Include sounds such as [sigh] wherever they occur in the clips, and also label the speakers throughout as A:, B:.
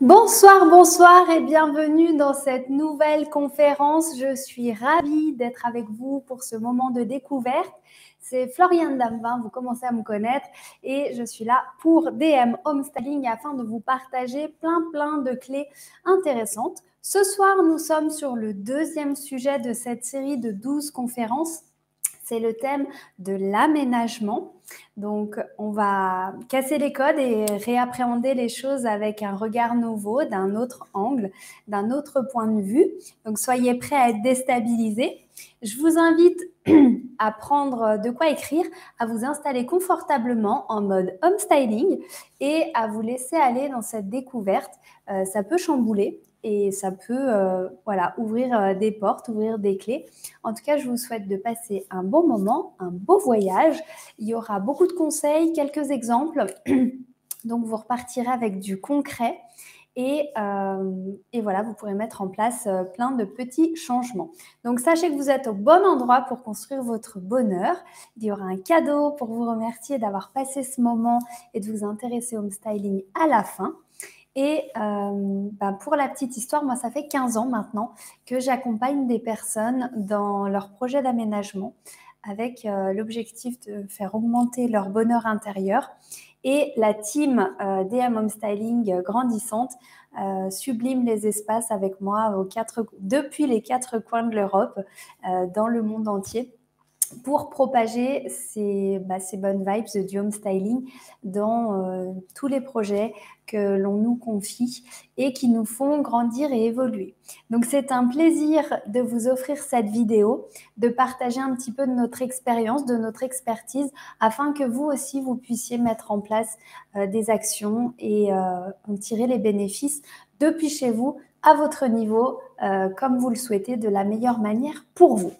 A: Bonsoir, bonsoir et bienvenue dans cette nouvelle conférence. Je suis ravie d'être avec vous pour ce moment de découverte. C'est Floriane Damvin, vous commencez à me connaître et je suis là pour DM Homestyling afin de vous partager plein plein de clés intéressantes. Ce soir, nous sommes sur le deuxième sujet de cette série de 12 conférences c'est le thème de l'aménagement. Donc, on va casser les codes et réappréhender les choses avec un regard nouveau, d'un autre angle, d'un autre point de vue. Donc, soyez prêts à être déstabilisés. Je vous invite [clears throat] à prendre de quoi écrire, à vous installer confortablement en mode home styling et à vous laisser aller dans cette découverte. Euh, ça peut chambouler, et ça peut euh, voilà, ouvrir euh, des portes, ouvrir des clés. En tout cas, je vous souhaite de passer un bon moment, un beau voyage. Il y aura beaucoup de conseils, quelques exemples. [clears throat] Donc, vous repartirez avec du concret. Et, euh, voilà, vous pourrez mettre en place plein de petits changements. Donc, sachez que vous êtes au bon endroit pour construire votre bonheur. Il y aura un cadeau pour vous remercier d'avoir passé ce moment et de vous intéresser au styling à la fin. Et euh, bah, pour la petite histoire, moi, ça fait 15 ans maintenant que j'accompagne des personnes dans leur projet d'aménagement avec euh, l'objectif de faire augmenter leur bonheur intérieur. Et la team euh, DM Home Styling grandissante sublime les espaces avec moi depuis les quatre coins de l'Europe, dans le monde entier pour propager ces, bah, bonnes vibes du home styling dans tous les projets que l'on nous confie et qui nous font grandir et évoluer. Donc c'est un plaisir de vous offrir cette vidéo, de partager un petit peu de notre expérience, de notre expertise, afin que vous aussi, vous puissiez mettre en place euh, des actions et euh, en tirer les bénéfices depuis chez vous, à votre niveau, comme vous le souhaitez, de la meilleure manière pour vous.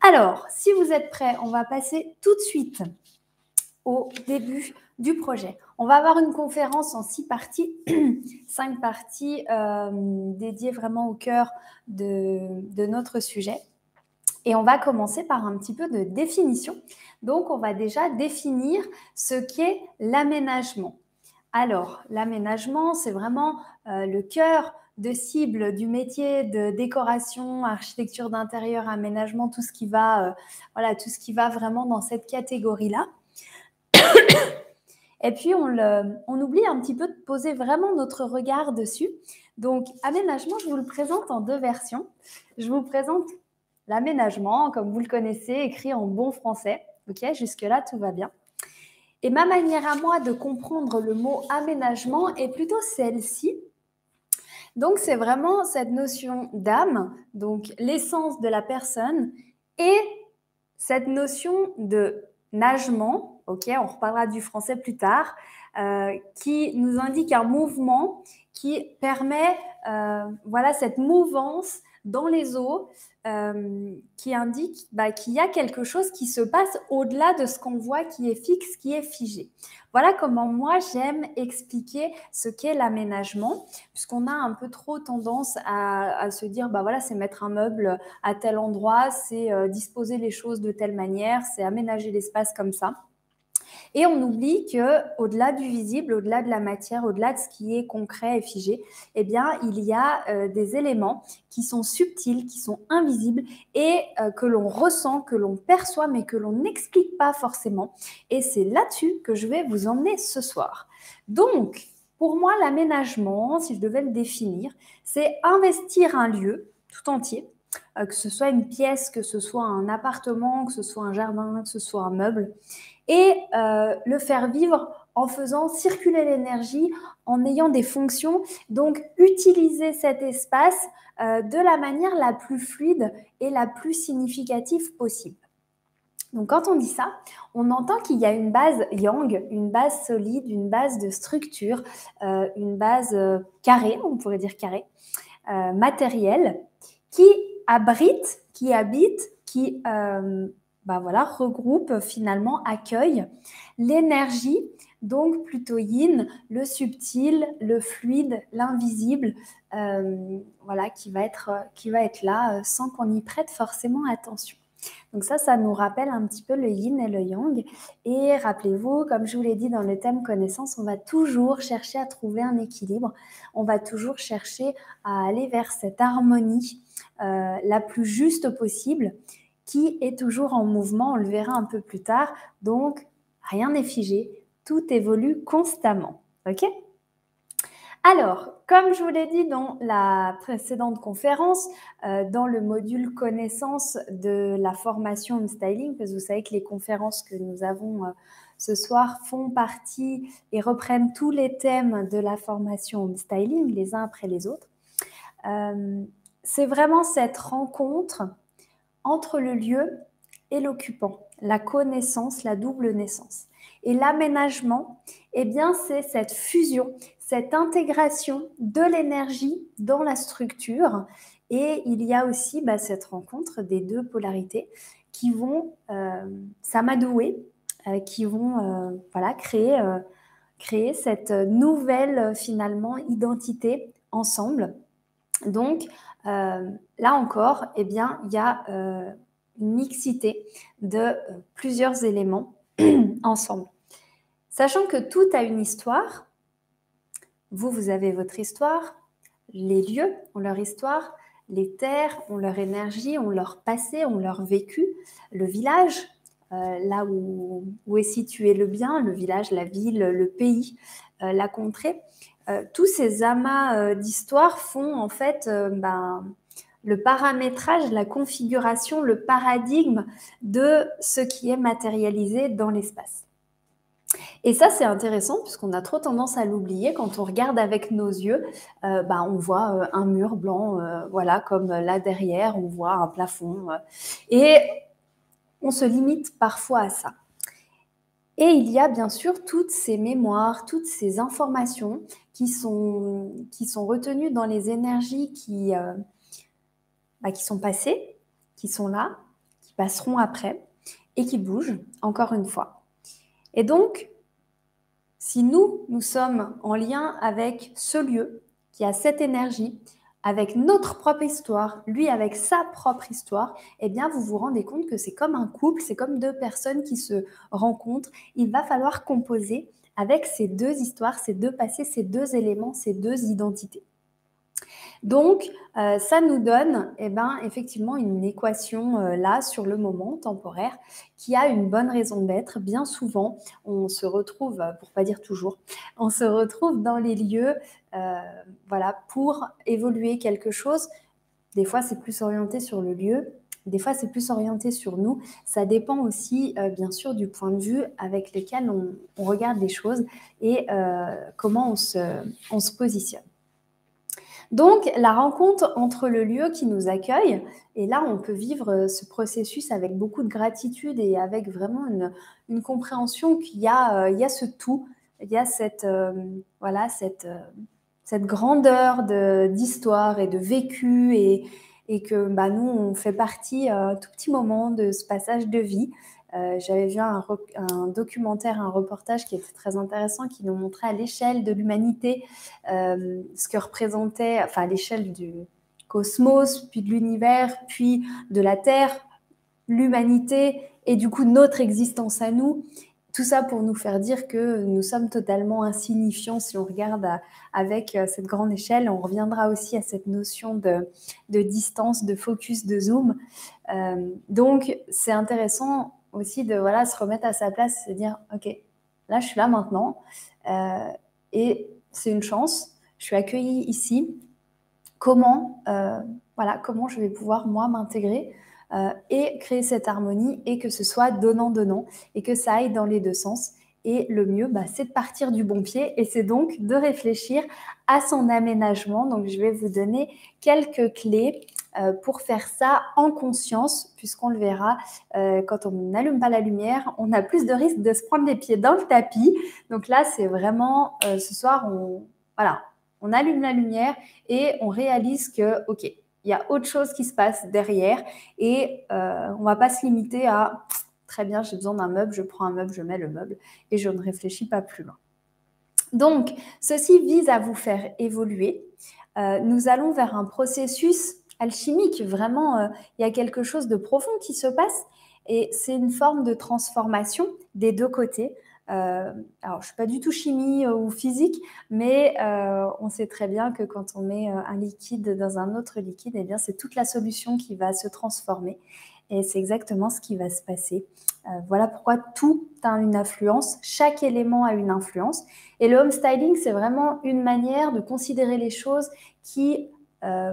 A: Alors, si vous êtes prêts, on va passer tout de suite au début du projet. On va avoir une conférence en six parties, [clears throat] cinq parties euh, dédiées vraiment au cœur de, notre sujet. Et on va commencer par un petit peu de définition. Donc, on va déjà définir ce qu'est l'aménagement. Alors, l'aménagement, c'est vraiment euh, le cœur de cible du métier de décoration, architecture d'intérieur, aménagement, tout ce qui va, euh, voilà, tout ce qui va vraiment dans cette catégorie-là. Et puis, on, oublie un petit peu de poser vraiment notre regard dessus. Donc, aménagement, je vous le présente en deux versions. Je vous présente l'aménagement, comme vous le connaissez, écrit en bon français. OK, jusque-là, tout va bien. Et ma manière à moi de comprendre le mot aménagement est plutôt celle-ci. Donc, c'est vraiment cette notion d'âme, donc l'essence de la personne, et cette notion de nagement, ok, on reparlera du français plus tard, euh, qui nous indique un mouvement qui permet, euh, voilà, cette mouvance dans les eaux euh, qui indique bah, qu'il y a quelque chose qui se passe au-delà de ce qu'on voit qui est fixe, qui est figé. Voilà comment moi j'aime expliquer ce qu'est l'aménagement, puisqu'on a un peu trop tendance à, se dire bah voilà c'est mettre un meuble à tel endroit, c'est disposer les choses de telle manière, c'est aménager l'espace comme ça. Et on oublie que au-delà du visible, au-delà de la matière, au-delà de ce qui est concret et figé, eh bien, il y a euh, des éléments qui sont subtils, qui sont invisibles et euh, que l'on ressent, que l'on perçoit, mais que l'on n'explique pas forcément. Et c'est là-dessus que je vais vous emmener ce soir. Donc, pour moi, l'aménagement, si je devais le définir, c'est investir un lieu tout entier que ce soit une pièce, que ce soit un appartement, que ce soit un jardin, que ce soit un meuble, et euh, le faire vivre en faisant circuler l'énergie, en ayant des fonctions. Donc, utiliser cet espace euh, de la manière la plus fluide et la plus significative possible. Donc, quand on dit ça, on entend qu'il y a une base yang, une base solide, une base de structure, euh, une base carrée, on pourrait dire carrée, matérielle, qui abrite, qui habite, qui bah voilà, regroupe finalement, accueille l'énergie, donc plutôt yin, le subtil, le fluide, l'invisible, euh, voilà, qui va, être, qui va être là euh, sans qu'on y prête forcément attention. Donc ça, ça nous rappelle un petit peu le yin et le yang. Et rappelez-vous, comme je vous l'ai dit dans le thème connaissance, on va toujours chercher à trouver un équilibre. On va toujours chercher à aller vers cette harmonie euh, la plus juste possible qui est toujours en mouvement. On le verra un peu plus tard. Donc, rien n'est figé. Tout évolue constamment. OK? Alors, comme je vous l'ai dit dans la précédente conférence, euh, dans le module connaissance de la formation home styling, parce que vous savez que les conférences que nous avons euh, ce soir font partie et reprennent tous les thèmes de la formation home styling, les uns après les autres. C'est vraiment cette rencontre entre le lieu et l'occupant, la connaissance, la double naissance. Et l'aménagement, eh bien, c'est cette fusion, cette intégration de l'énergie dans la structure. Et il y a aussi bah, cette rencontre des deux polarités qui vont euh, s'amadouer, euh, qui vont euh, voilà, créer, créer cette nouvelle finalement identité ensemble. Donc là encore, eh bien, il y a une mixité de plusieurs éléments [clears throat] ensemble. Sachant que tout a une histoire, vous, vous avez votre histoire, les lieux ont leur histoire, les terres ont leur énergie, ont leur passé, ont leur vécu, le village, euh, là où, est situé le bien, le village, la ville, le pays, euh, la contrée. Euh, tous ces amas d'histoire font en fait ben, le paramétrage, la configuration, le paradigme de ce qui est matérialisé dans l'espace. Et ça, c'est intéressant puisqu'on a trop tendance à l'oublier. Quand on regarde avec nos yeux, euh, bah, on voit euh, un mur blanc, euh, voilà, comme là derrière, on voit un plafond. et on se limite parfois à ça. Et il y a bien sûr toutes ces mémoires, toutes ces informations qui sont, qui sont retenues dans les énergies qui, bah, qui sont passées, qui sont là, qui passeront après et qui bougent, encore une fois. Et donc, si nous, nous sommes en lien avec ce lieu qui a cette énergie, avec notre propre histoire, lui avec sa propre histoire, eh bien, vous vous rendez compte que c'est comme un couple, c'est comme deux personnes qui se rencontrent. Il va falloir composer avec ces deux histoires, ces deux passés, ces deux éléments, ces deux identités. Donc, euh, ça nous donne eh ben, effectivement une équation euh, là sur le moment temporaire qui a une bonne raison d'être. Bien souvent, on se retrouve, euh, pour pas dire toujours, on se retrouve dans les lieux voilà, pour évoluer quelque chose. Des fois, c'est plus orienté sur le lieu, des fois, c'est plus orienté sur nous. Ça dépend aussi, bien sûr, du point de vue avec lequel on, regarde les choses et comment on se positionne. Donc, la rencontre entre le lieu qui nous accueille, et là, on peut vivre euh, ce processus avec beaucoup de gratitude et avec vraiment une, compréhension qu'il y, a, euh, y a ce tout, il y a cette, euh, voilà, cette, cette grandeur d'histoire et de vécu, et, et que bah, nous, on fait partie un tout petit moment de ce passage de vie. Euh, j'avais vu un, documentaire, un reportage qui était très intéressant, qui nous montrait à l'échelle de l'humanité euh, ce que représentait, enfin à l'échelle du cosmos, puis de l'univers, puis de la Terre, l'humanité et du coup notre existence à nous. Tout ça pour nous faire dire que nous sommes totalement insignifiants si on regarde avec euh, cette grande échelle. On reviendra aussi à cette notion de, distance, de focus, de zoom. donc c'est intéressant aussi de voilà, se remettre à sa place, se dire, OK, là, je suis là maintenant, euh, et c'est une chance, je suis accueillie ici. Comment, euh, voilà, comment je vais pouvoir, moi, m'intégrer euh, et créer cette harmonie et que ce soit donnant-donnant et que ça aille dans les deux sens. Et le mieux, bah, c'est de partir du bon pied et c'est donc de réfléchir à son aménagement. Donc, je vais vous donner quelques clés euh, pour faire ça en conscience, puisqu'on le verra, euh, quand on n'allume pas la lumière, on a plus de risque de se prendre les pieds dans le tapis. Donc là, c'est vraiment, euh, ce soir, on, voilà, on allume la lumière et on réalise que, OK, il y a autre chose qui se passe derrière et on ne va pas se limiter à, très bien, j'ai besoin d'un meuble, je prends un meuble, je mets le meuble et je ne réfléchis pas plus loin. Donc, ceci vise à vous faire évoluer. nous allons vers un processus alchimique. Vraiment, euh, il y a quelque chose de profond qui se passe. Et c'est une forme de transformation des deux côtés. Euh, alors, je ne suis pas du tout chimie ou physique, mais on sait très bien que quand on met un liquide dans un autre liquide, eh bien, c'est toute la solution qui va se transformer. Et c'est exactement ce qui va se passer. Euh, voilà pourquoi tout a une influence, chaque élément a une influence. Et le home styling, c'est vraiment une manière de considérer les choses qui euh,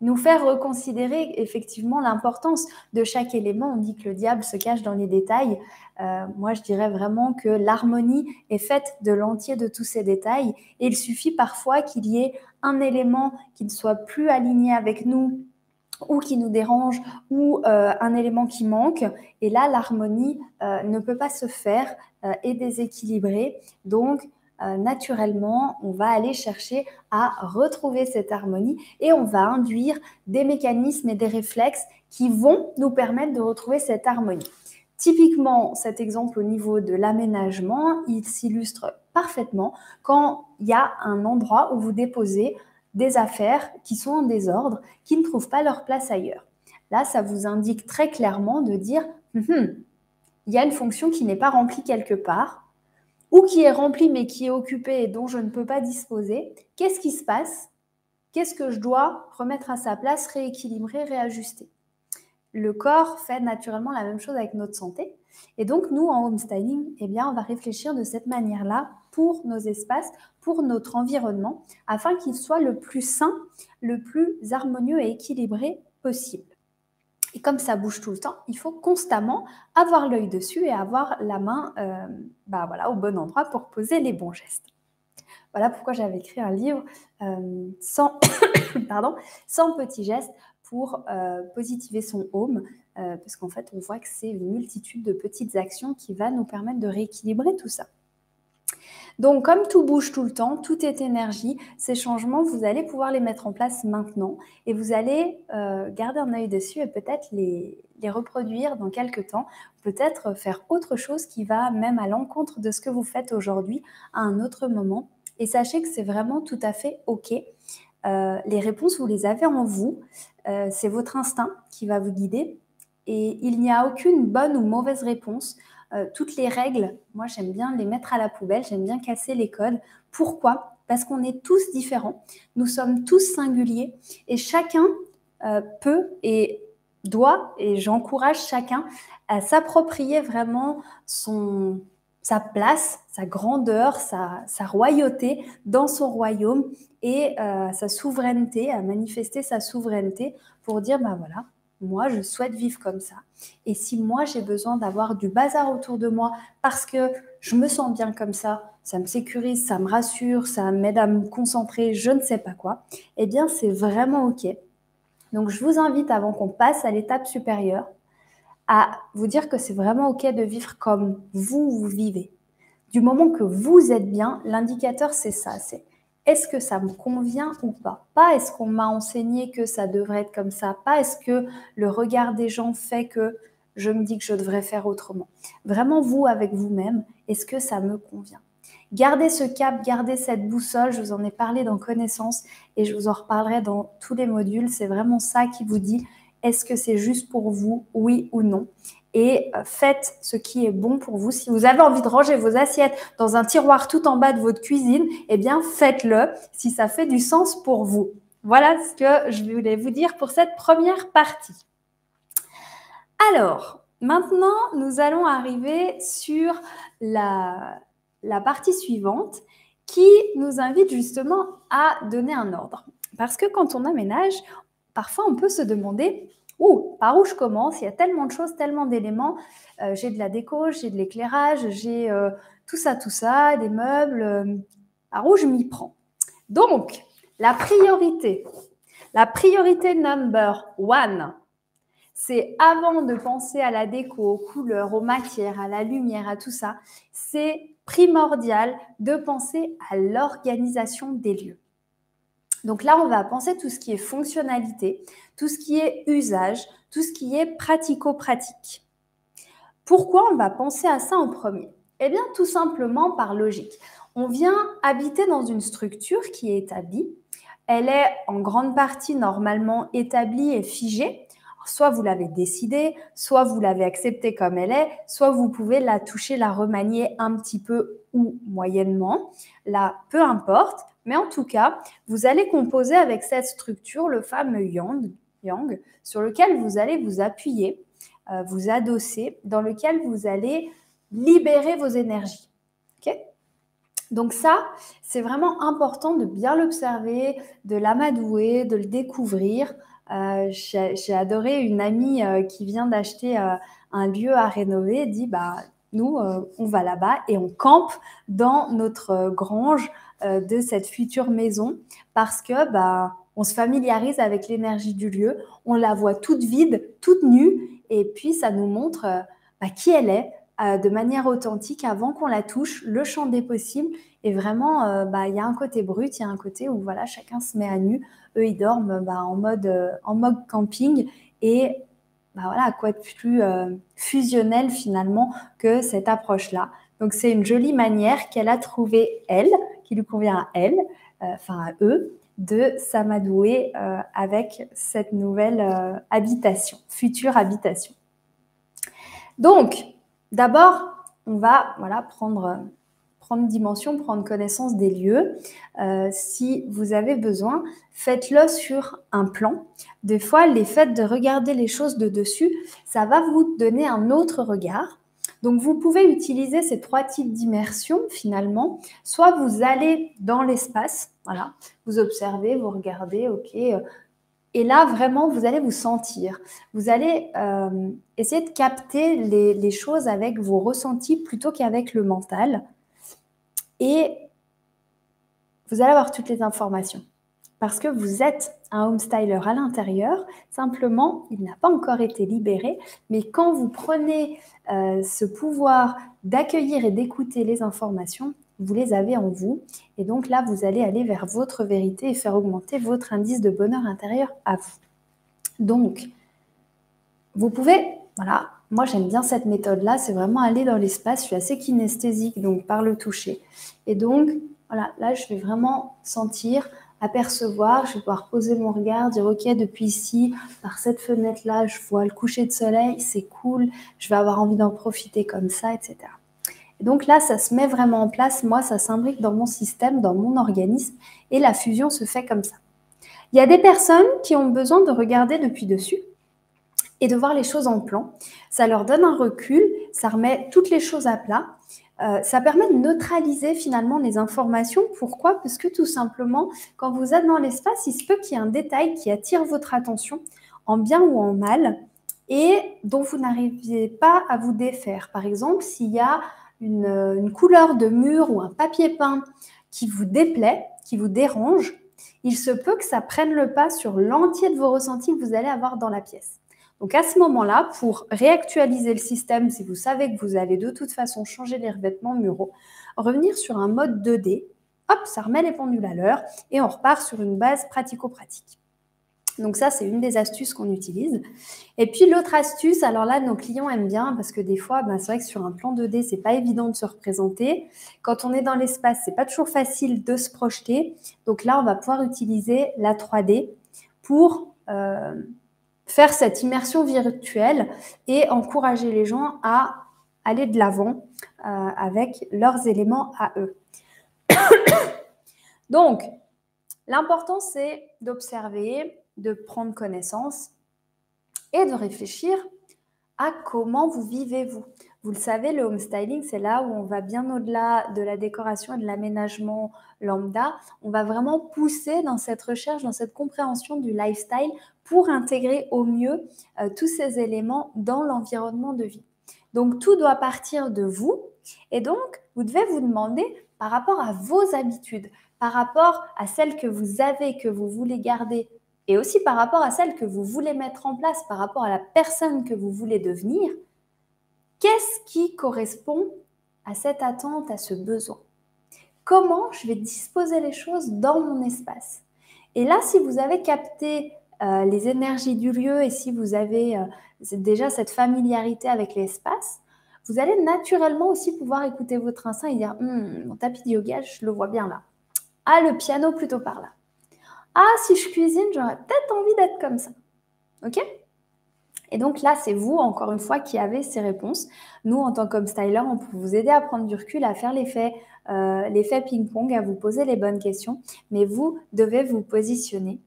A: nous fait reconsidérer effectivement l'importance de chaque élément. On dit que le diable se cache dans les détails. Euh, moi, je dirais vraiment que l'harmonie est faite de l'entier de tous ces détails. Et il suffit parfois qu'il y ait un élément qui ne soit plus aligné avec nous ou qui nous dérange ou euh, un élément qui manque. Et là, l'harmonie euh, ne peut pas se faire euh, et déséquilibrer. Donc, naturellement, on va aller chercher à retrouver cette harmonie et on va induire des mécanismes et des réflexes qui vont nous permettre de retrouver cette harmonie. Typiquement, cet exemple au niveau de l'aménagement, il s'illustre parfaitement quand il y a un endroit où vous déposez des affaires qui sont en désordre, qui ne trouvent pas leur place ailleurs. Là, ça vous indique très clairement de dire, hum, hum, il y a une fonction qui n'est pas remplie quelque part, ou qui est remplie mais qui est occupée et dont je ne peux pas disposer. Qu'est-ce qui se passe? Qu'est-ce que je dois remettre à sa place, rééquilibrer, réajuster? Le corps fait naturellement la même chose avec notre santé. Et donc, nous, en home styling, eh bien, on va réfléchir de cette manière-là pour nos espaces, pour notre environnement, afin qu'il soit le plus sain, le plus harmonieux et équilibré possible. Et comme ça bouge tout le temps, il faut constamment avoir l'œil dessus et avoir la main euh, bah voilà, au bon endroit pour poser les bons gestes. Voilà pourquoi j'avais écrit un livre euh, sans, [coughs] pardon, sans petits gestes pour euh, positiver son home, parce qu'en fait, on voit que c'est une multitude de petites actions qui va nous permettre de rééquilibrer tout ça. Donc, comme tout bouge tout le temps, tout est énergie, ces changements, vous allez pouvoir les mettre en place maintenant et vous allez euh, garder un œil dessus et peut-être les, reproduire dans quelques temps, peut-être faire autre chose qui va même à l'encontre de ce que vous faites aujourd'hui à un autre moment. Et sachez que c'est vraiment tout à fait OK. Euh, les réponses, vous les avez en vous. Euh, c'est votre instinct qui va vous guider. Et il n'y a aucune bonne ou mauvaise réponse. Euh, toutes les règles, moi j'aime bien les mettre à la poubelle, j'aime bien casser les codes. Pourquoi? Parce qu'on est tous différents, nous sommes tous singuliers et chacun euh, peut et doit, et j'encourage chacun à s'approprier vraiment son, sa place, sa grandeur, sa, royauté dans son royaume et euh, sa souveraineté, à manifester sa souveraineté pour dire, ben voilà, moi, je souhaite vivre comme ça. Et si moi, j'ai besoin d'avoir du bazar autour de moi parce que je me sens bien comme ça, ça me sécurise, ça me rassure, ça m'aide à me concentrer, je ne sais pas quoi, eh bien, c'est vraiment OK. Donc, je vous invite, avant qu'on passe à l'étape supérieure, à vous dire que c'est vraiment OK de vivre comme vous, vous vivez. Du moment que vous êtes bien, l'indicateur, c'est ça, est-ce que ça me convient ou pas? Pas est-ce qu'on m'a enseigné que ça devrait être comme ça, pas est-ce que le regard des gens fait que je me dis que je devrais faire autrement? Vraiment, vous, avec vous-même, est-ce que ça me convient? Gardez ce cap, gardez cette boussole, je vous en ai parlé dans connaissance et je vous en reparlerai dans tous les modules. C'est vraiment ça qui vous dit est-ce que c'est juste pour vous, oui ou non? Et euh, faites ce qui est bon pour vous. Si vous avez envie de ranger vos assiettes dans un tiroir tout en bas de votre cuisine, eh bien faites-le si ça fait du sens pour vous. Voilà ce que je voulais vous dire pour cette première partie. Alors, maintenant, nous allons arriver sur la, la partie suivante qui nous invite justement à donner un ordre. Parce que quand on aménage, parfois on peut se demander Ouh, par où je commence? Il y a tellement de choses, tellement d'éléments. Euh, j'ai de la déco, j'ai de l'éclairage, j'ai euh, tout ça, tout ça, des meubles. Euh, par où je m'y prends Donc, la priorité, la priorité number one, c'est avant de penser à la déco, aux couleurs, aux matières, à la lumière, à tout ça, c'est primordial de penser à l'organisation des lieux. Donc là, on va penser tout ce qui est fonctionnalité, tout ce qui est usage, tout ce qui est pratico-pratique. Pourquoi on va penser à ça en premier? Eh bien, tout simplement par logique. On vient habiter dans une structure qui est établie. Elle est en grande partie normalement établie et figée. soit vous l'avez décidé, soit vous l'avez acceptée comme elle est, soit vous pouvez la toucher, la remanier un petit peu ou moyennement. Là, peu importe. Mais en tout cas, vous allez composer avec cette structure le fameux yang, yang sur lequel vous allez vous appuyer, euh, vous adosser, dans lequel vous allez libérer vos énergies. donc ça, c'est vraiment important de bien l'observer, de l'amadouer, de le découvrir. Euh, j'ai adoré une amie euh, qui vient d'acheter un lieu à rénover, dit bah nous on va là-bas et on campe dans notre grange de cette future maison parce que bah on se familiarise avec l'énergie du lieu, on la voit toute vide, toute nue et puis ça nous montre bah, qui elle est, de manière authentique avant qu'on la touche, le champ des possibles. Et vraiment, bah, il y a un côté brut, il y a un côté où voilà, chacun se met à nu eux, ils dorment bah, en, mode, euh, en mode camping. Et bah, voilà, quoi de plus euh, fusionnel finalement que cette approche-là. Donc c'est une jolie manière qu'elle a trouvée, elle, qui lui convient à elle, euh, enfin à eux, de s'amadouer avec cette nouvelle habitation, future habitation. Donc, d'abord, on va voilà, prendre prendre dimension, prendre connaissance des lieux. Euh, si vous avez besoin, faites-le sur un plan. Des fois, les faits de regarder les choses de dessus, ça va vous donner un autre regard. Donc, vous pouvez utiliser ces trois types d'immersion finalement. Soit vous allez dans l'espace, voilà, vous observez, vous regardez, ok. Euh, et là, vraiment, vous allez vous sentir. Vous allez euh, essayer de capter les, les choses avec vos ressentis plutôt qu'avec le mental et vous allez avoir toutes les informations. Parce que vous êtes un home styler à l'intérieur, simplement, il n'a pas encore été libéré, mais quand vous prenez euh, ce pouvoir d'accueillir et d'écouter les informations, vous les avez en vous. Et donc là, vous allez aller vers votre vérité et faire augmenter votre indice de bonheur intérieur à vous. Donc, vous pouvez, voilà, moi, j'aime bien cette méthode-là. C'est vraiment aller dans l'espace. Je suis assez kinesthésique, donc par le toucher. Et donc, voilà, là, je vais vraiment sentir, apercevoir. Je vais pouvoir poser mon regard, dire, OK, depuis ici, par cette fenêtre-là, je vois le coucher de soleil. C'est cool. Je vais avoir envie d'en profiter comme ça, etc. Et donc là, ça se met vraiment en place. Moi, ça s'imbrique dans mon système, dans mon organisme. Et la fusion se fait comme ça. Il y a des personnes qui ont besoin de regarder depuis dessus et de voir les choses en plan. Ça leur donne un recul, ça remet toutes les choses à plat. Euh, ça permet de neutraliser finalement les informations. Pourquoi? Parce que tout simplement, quand vous êtes dans l'espace, il se peut qu'il y ait un détail qui attire votre attention, en bien ou en mal, et dont vous n'arriviez pas à vous défaire. Par exemple, s'il y a une couleur de mur ou un papier peint qui vous déplaît, qui vous dérange, il se peut que ça prenne le pas sur l'entier de vos ressentis que vous allez avoir dans la pièce. Donc à ce moment-là, pour réactualiser le système, si vous savez que vous allez de toute façon changer les revêtements muraux, revenir sur un mode 2D, hop, ça remet les pendules à l'heure et on repart sur une base pratico-pratique. Donc ça, c'est une des astuces qu'on utilise. Et puis l'autre astuce, alors là, nos clients aiment bien parce que des fois, ben, c'est vrai que sur un plan 2D, c'est pas évident de se représenter. Quand on est dans l'espace, c'est pas toujours facile de se projeter. Donc là, on va pouvoir utiliser la 3D pour euh, faire cette immersion virtuelle et encourager les gens à aller de l'avant euh, avec leurs éléments à eux. [coughs] Donc, l'important, c'est d'observer, de prendre connaissance et de réfléchir à comment vous vivez-vous. Vous le savez, le home styling, c'est là où on va bien au-delà de la décoration et de l'aménagement lambda. On va vraiment pousser dans cette recherche, dans cette compréhension du lifestyle pour intégrer au mieux euh, tous ces éléments dans l'environnement de vie. Donc tout doit partir de vous. Et donc vous devez vous demander par rapport à vos habitudes, par rapport à celles que vous avez, que vous voulez garder, et aussi par rapport à celles que vous voulez mettre en place, par rapport à la personne que vous voulez devenir, qu'est-ce qui correspond à cette attente, à ce besoin? Comment je vais disposer les choses dans mon espace? Et là, si vous avez capté euh, les énergies du lieu et si vous avez euh, déjà cette familiarité avec l'espace, vous allez naturellement aussi pouvoir écouter votre instinct et dire hum, mon tapis de yoga, je le vois bien là. Ah, le piano plutôt par là. Ah, si je cuisine, j'aurais peut-être envie d'être comme ça. Ok? Et donc là, c'est vous, encore une fois, qui avez ces réponses. Nous, en tant que styler, on peut vous aider à prendre du recul, à faire euh, l'effet ping-pong, à vous poser les bonnes questions, mais vous devez vous positionner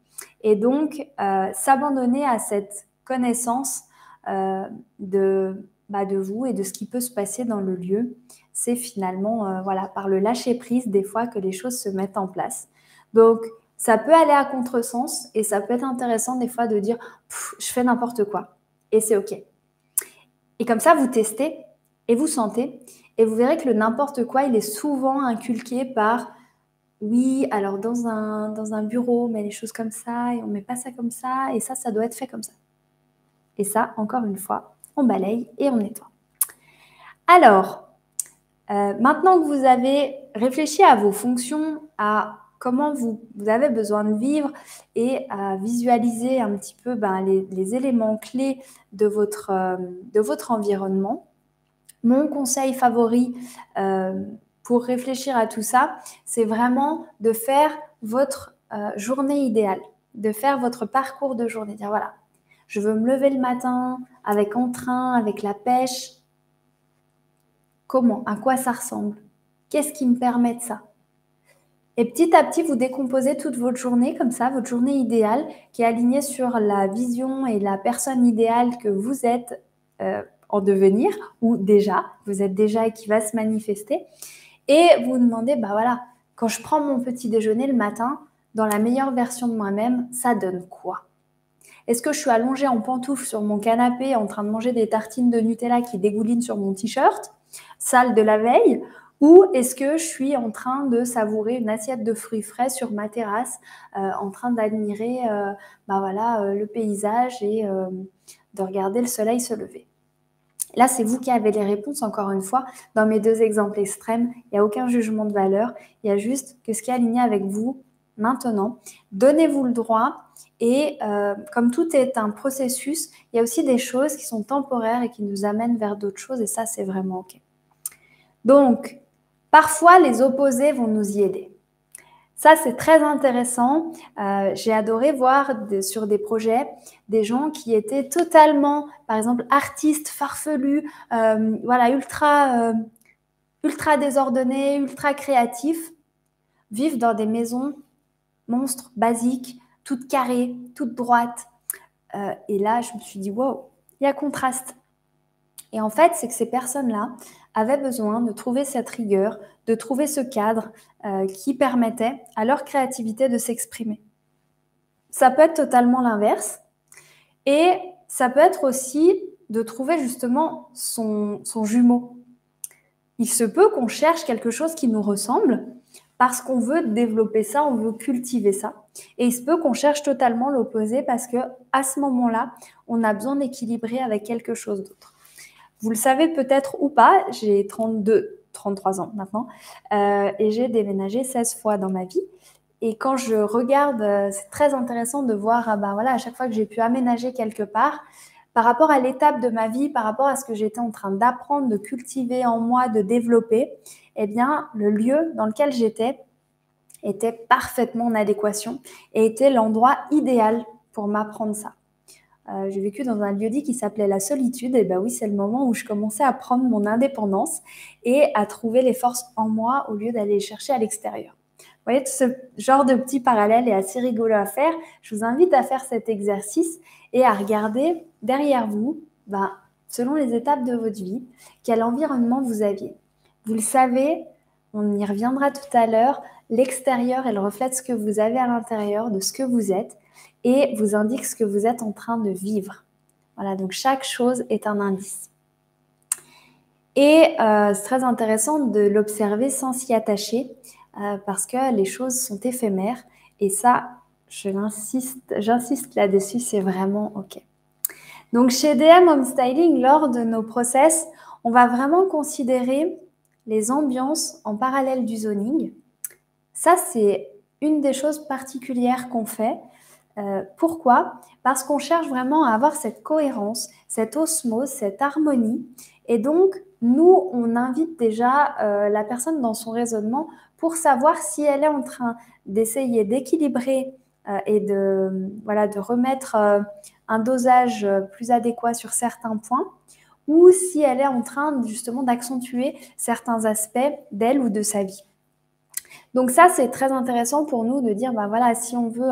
A: et donc euh, s'abandonner à cette connaissance euh, de, bah, de vous et de ce qui peut se passer dans le lieu. C'est finalement voilà, par le lâcher-prise des fois que les choses se mettent en place. Donc, ça peut aller à contresens et ça peut être intéressant des fois de dire je fais n'importe quoi et c'est OK. Et comme ça, vous testez et vous sentez et vous verrez que le n'importe quoi, il est souvent inculqué par oui, alors dans un, bureau, on met les choses comme ça et on met pas ça comme ça et ça, ça doit être fait comme ça. Et ça, encore une fois, on balaye et on nettoie. Alors, euh, maintenant que vous avez réfléchi à vos fonctions, à comment vous, avez besoin de vivre et à visualiser un petit peu ben, les, éléments clés de votre, euh, de votre environnement. Mon conseil favori euh, pour réfléchir à tout ça, c'est vraiment de faire votre euh, journée idéale, de faire votre parcours de journée. Dire voilà, je veux me lever le matin avec entrain, avec la pêche. Comment? À quoi ça ressemble? Qu'est-ce qui me permet de ça? Et petit à petit, vous décomposez toute votre journée comme ça, votre journée idéale qui est alignée sur la vision et la personne idéale que vous êtes euh, en devenir ou déjà, vous êtes déjà et qui va se manifester. Et vous demandez, bah voilà, quand je prends mon petit déjeuner le matin, dans la meilleure version de moi-même, ça donne quoi? Est-ce que je suis allongée en pantoufle sur mon canapé en train de manger des tartines de Nutella qui dégoulinent sur mon t-shirt, sale de la veille? Ou est-ce que je suis en train de savourer une assiette de fruits frais sur ma terrasse, euh, en train d'admirer euh, bah voilà, euh, le paysage et de regarder le soleil se lever? Là, c'est vous qui avez les réponses, encore une fois. Dans mes deux exemples extrêmes, il n'y a aucun jugement de valeur. Il y a juste que ce qui est aligné avec vous maintenant. Donnez-vous le droit. Et comme tout est un processus, il y a aussi des choses qui sont temporaires et qui nous amènent vers d'autres choses. Et ça, c'est vraiment OK. Donc, Parfois, les opposés vont nous y aider. Ça, c'est très intéressant. Euh, j'ai adoré voir sur des projets des gens qui étaient totalement, par exemple, artistes farfelus, euh, voilà, ultra, euh, ultra désordonnés, ultra créatifs, vivent dans des maisons monstres, basiques, toutes carrées, toutes droites. et là, je me suis dit, wow, il y a contraste. Et en fait, c'est que ces personnes-là, avaient besoin de trouver cette rigueur, de trouver ce cadre euh, qui permettait à leur créativité de s'exprimer. Ça peut être totalement l'inverse. Et ça peut être aussi de trouver justement son, son jumeau. Il se peut qu'on cherche quelque chose qui nous ressemble parce qu'on veut développer ça, on veut cultiver ça. Et il se peut qu'on cherche totalement l'opposé parce que à ce moment-là, on a besoin d'équilibrer avec quelque chose d'autre. Vous le savez peut-être ou pas, j'ai 32, 33 ans maintenant, euh, et j'ai déménagé 16 fois dans ma vie. Et quand je regarde, euh, c'est très intéressant de voir, ah bah à chaque fois que j'ai pu aménager quelque part, par rapport à l'étape de ma vie, par rapport à ce que j'étais en train d'apprendre, de cultiver en moi, de développer, eh bien, le lieu dans lequel j'étais était parfaitement en adéquation et était l'endroit idéal pour m'apprendre ça. Euh, j'ai vécu dans un lieu-dit qui s'appelait la solitude. Et ben oui, c'est le moment où je commençais à prendre mon indépendance et à trouver les forces en moi au lieu d'aller chercher à l'extérieur. Vous voyez, tout ce genre de petit parallèle est assez rigolo à faire. Je vous invite à faire cet exercice et à regarder derrière vous, ben, selon les étapes de votre vie, quel environnement vous aviez. Vous le savez, on y reviendra tout à l'heure, l'extérieur, elle reflète ce que vous avez à l'intérieur de ce que vous êtes et vous indique ce que vous êtes en train de vivre. Voilà, donc chaque chose est un indice. Et euh, c'est très intéressant de l'observer sans s'y attacher euh, parce que les choses sont éphémères et ça, j'insiste là-dessus, c'est vraiment OK. Donc chez DM Home Styling, lors de nos process, on va vraiment considérer les ambiances en parallèle du zoning. Ça, c'est une des choses particulières qu'on fait euh, pourquoi? Parce qu'on cherche vraiment à avoir cette cohérence, cette osmose, cette harmonie. Et donc, nous, on invite déjà euh, la personne dans son raisonnement pour savoir si elle est en train d'essayer d'équilibrer et de, voilà, de remettre un dosage plus adéquat sur certains points ou si elle est en train justement d'accentuer certains aspects d'elle ou de sa vie. Donc ça, c'est très intéressant pour nous de dire, ben voilà, si on veut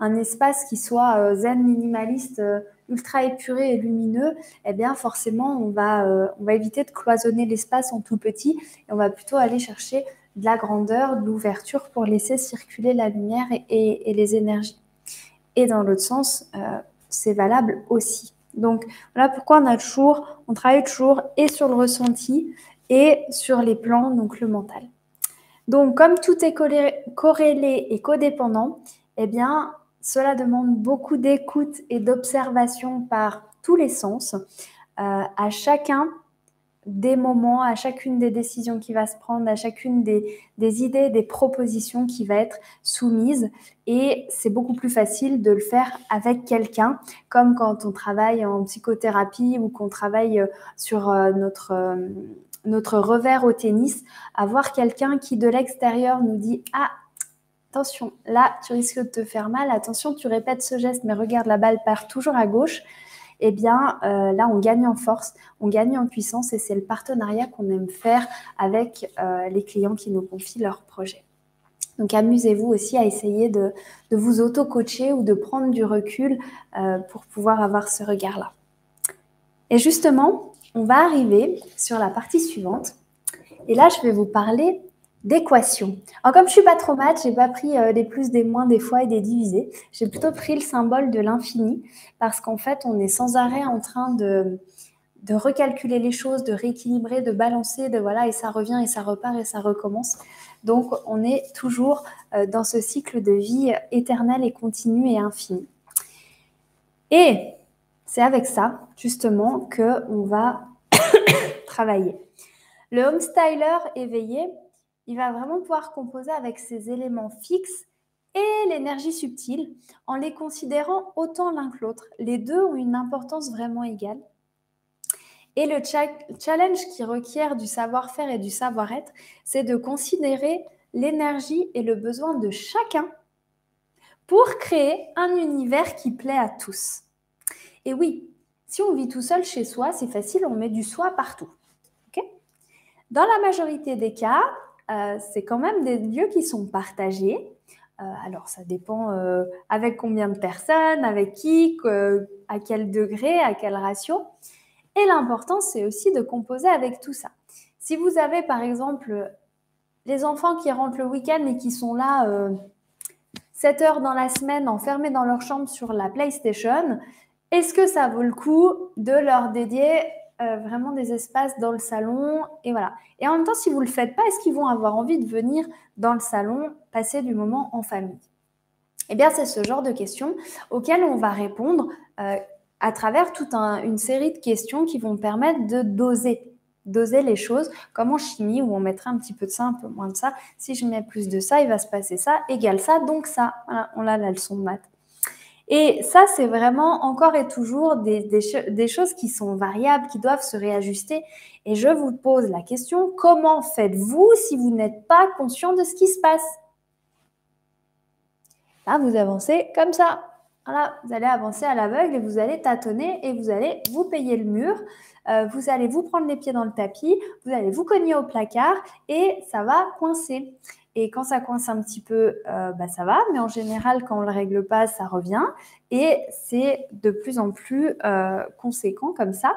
A: un, espace qui soit euh, zen, minimaliste, euh, ultra épuré et lumineux, eh bien forcément, on va, euh, on va éviter de cloisonner l'espace en tout petit et on va plutôt aller chercher de la grandeur, de l'ouverture pour laisser circuler la lumière et, les énergies. Et dans l'autre sens, c'est valable aussi. Donc voilà pourquoi on a toujours, on travaille toujours et sur le ressenti et sur les plans, donc le mental. Donc comme tout est corrélé et codépendant, eh bien cela demande beaucoup d'écoute et d'observation par tous les sens euh, à chacun des moments, à chacune des décisions qui va se prendre, à chacune des, idées, des propositions qui va être soumise. Et c'est beaucoup plus facile de le faire avec quelqu'un, comme quand on travaille en psychothérapie ou qu'on travaille euh, sur euh, notre, notre revers au tennis, avoir quelqu'un qui de l'extérieur nous dit Ah, attention, là, tu risques de te faire mal, attention, tu répètes ce geste, mais regarde, la balle part toujours à gauche eh bien euh, là, on gagne en force, on gagne en puissance et c'est le partenariat qu'on aime faire avec euh, les clients qui nous confient leurs projets. Donc amusez-vous aussi à essayer de, vous auto-coacher ou de prendre du recul euh, pour pouvoir avoir ce regard-là. Et justement, on va arriver sur la partie suivante. Et là, je vais vous parler d'équation. Alors comme je suis pas trop maths, j'ai pas pris euh, des plus, des moins, des fois et des divisés. J'ai plutôt pris le symbole de l'infini parce qu'en fait, on est sans arrêt en train de, de recalculer les choses, de rééquilibrer, de balancer, de voilà, et ça revient et ça repart et ça recommence. Donc, on est toujours euh, dans ce cycle de vie éternel et continu et infini. Et c'est avec ça, justement, que on va [coughs] travailler. Le home styler éveillé, il va vraiment pouvoir composer avec ces éléments fixes et l'énergie subtile en les considérant autant l'un que l'autre. Les deux ont une importance vraiment égale. Et le challenge qui requiert du savoir-faire et du savoir-être, c'est de considérer l'énergie et le besoin de chacun pour créer un univers qui plaît à tous. Et oui, si on vit tout seul chez soi, c'est facile, on met du soi partout. Dans la majorité des cas, euh, c'est quand même des lieux qui sont partagés. Euh, alors, ça dépend euh, avec combien de personnes, avec qui, à quel degré, à quel ratio. Et l'important, c'est aussi de composer avec tout ça. Si vous avez, par exemple, les enfants qui rentrent le week-end et qui sont là 7 heures dans la semaine enfermés dans leur chambre sur la PlayStation, est-ce que ça vaut le coup de leur dédier euh, vraiment des espaces dans le salon. Et voilà. Et en même temps, si vous ne le faites pas, est-ce qu'ils vont avoir envie de venir dans le salon, passer du moment en famille? Eh bien, c'est ce genre de questions auxquelles on va répondre euh, à travers toute une série de questions qui vont permettre de doser doser les choses, comme en chimie où on mettrait un petit peu de ça, un peu moins de ça. Si je mets plus de ça, il va se passer ça, égale ça, donc ça. Voilà, on a la leçon de maths. Et ça, c'est vraiment encore et toujours des, choses qui sont variables, qui doivent se réajuster. Et je vous pose la question, comment faites-vous si vous n'êtes pas conscient de ce qui se passe? Là, vous avancez comme ça. Voilà, vous allez avancer à l'aveugle et vous allez tâtonner et vous allez vous payer le mur. Euh, vous allez vous prendre les pieds dans le tapis, vous allez vous cogner au placard et ça va coincer. Et quand ça coince un petit peu, euh, bah, ça va. Mais en général, quand on ne le règle pas, ça revient. Et c'est de plus en plus euh, conséquent comme ça.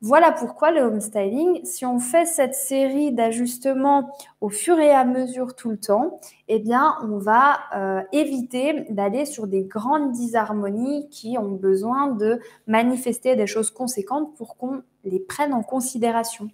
A: Voilà pourquoi le home styling, si on fait cette série d'ajustements au fur et à mesure tout le temps, eh bien, on va euh, éviter d'aller sur des grandes disharmonies qui ont besoin de manifester des choses conséquentes pour qu'on les prenne en considération.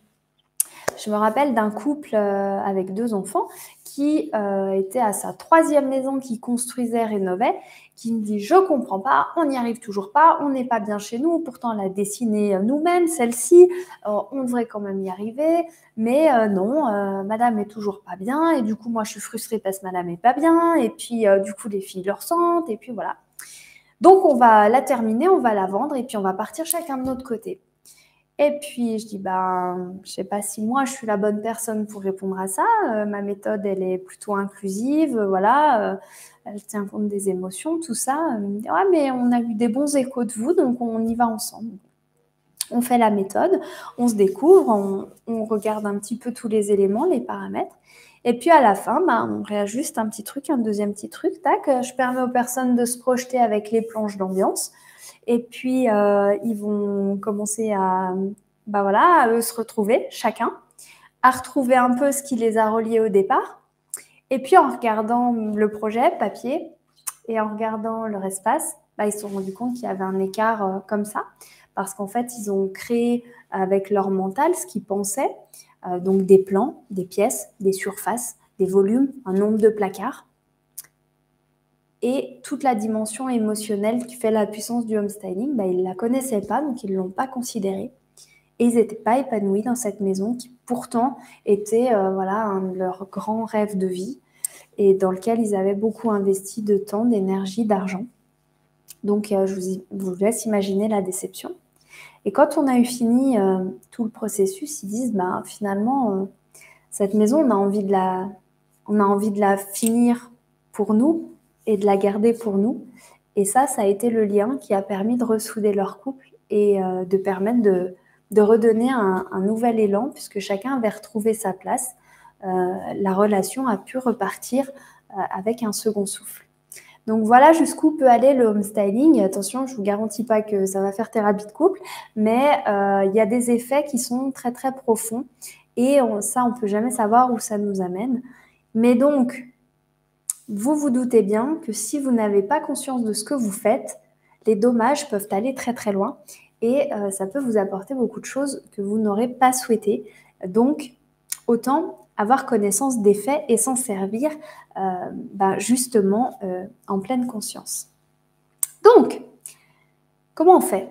A: Je me rappelle d'un couple avec deux enfants qui euh, était à sa troisième maison, qui construisait, rénovait, qui me dit Je comprends pas, on n'y arrive toujours pas, on n'est pas bien chez nous, pourtant l'a dessinée nous-mêmes, celle-ci, euh, on devrait quand même y arriver, mais euh, non, madame est toujours pas bien, et du coup, moi je suis frustrée parce que madame est pas bien, et puis du coup, les filles le ressentent, et puis voilà. Donc, on va la terminer, on va la vendre, et puis on va partir chacun de notre côté. Et puis je dis ben, je sais pas si moi je suis la bonne personne pour répondre à ça. Euh, ma méthode elle est plutôt inclusive, voilà, euh, elle tient compte des émotions, tout ça. Ouais mais on a eu des bons échos de vous donc on y va ensemble. On fait la méthode, on se découvre, on, regarde un petit peu tous les éléments, les paramètres. Et puis à la fin, ben, on réajuste un petit truc, un deuxième petit truc. Tac, je permets aux personnes de se projeter avec les planches d'ambiance. Et puis, euh, ils vont commencer à, bah voilà, eux se retrouver, chacun, à retrouver un peu ce qui les a reliés au départ. Et puis, en regardant le projet papier et en regardant leur espace, bah, ils se sont rendus compte qu'il y avait un écart euh, comme ça. Parce qu'en fait, ils ont créé avec leur mental ce qu'ils pensaient, euh, donc des plans, des pièces, des surfaces, des volumes, un nombre de placards et toute la dimension émotionnelle qui fait la puissance du homestyling, bah, ils ne la connaissaient pas, donc ils ne l'ont pas considérée. Et ils n'étaient pas épanouis dans cette maison qui pourtant était euh, voilà, un de leurs grands rêves de vie et dans lequel ils avaient beaucoup investi de temps, d'énergie, d'argent. Donc euh, je vous, laisse imaginer la déception. Et quand on a eu fini euh, tout le processus, ils disent bah, finalement, cette maison, on a, envie de la, on a envie de la finir pour nous, et de la garder pour nous. Et ça, ça a été le lien qui a permis de ressouder leur couple et euh, de permettre de, de redonner un, nouvel élan, puisque chacun avait retrouvé sa place. Euh, la relation a pu repartir euh, avec un second souffle. Donc voilà jusqu'où peut aller le homestyling. Attention, je ne vous garantis pas que ça va faire thérapie de couple, mais il y a des effets qui sont très très profonds et ça, on ne peut jamais savoir où ça nous amène. Mais donc, vous vous doutez bien que si vous n'avez pas conscience de ce que vous faites, les dommages peuvent aller très très loin et euh, ça peut vous apporter beaucoup de choses que vous n'aurez pas souhaité. Donc, autant avoir connaissance des faits et s'en servir euh, bah, justement euh, en pleine conscience. Donc, comment on fait?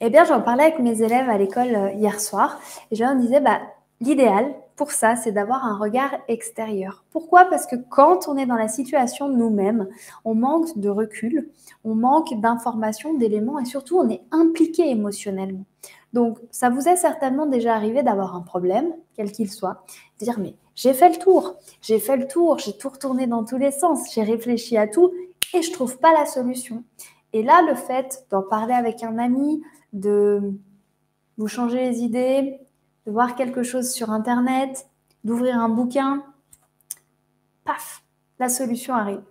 A: Eh bien, j'en parlais avec mes élèves à l'école hier soir et je leur disais, bah, l'idéal, pour ça, c'est d'avoir un regard extérieur. Pourquoi? Parce que quand on est dans la situation nous-mêmes, on manque de recul, on manque d'informations, d'éléments et surtout on est impliqué émotionnellement. Donc, ça vous est certainement déjà arrivé d'avoir un problème, quel qu'il soit, dire mais j'ai fait le tour, j'ai fait le tour, j'ai tout retourné dans tous les sens, j'ai réfléchi à tout et je trouve pas la solution. Et là, le fait d'en parler avec un ami, de vous changer les idées, de voir quelque chose sur Internet, d'ouvrir un bouquin, paf, la solution arrive.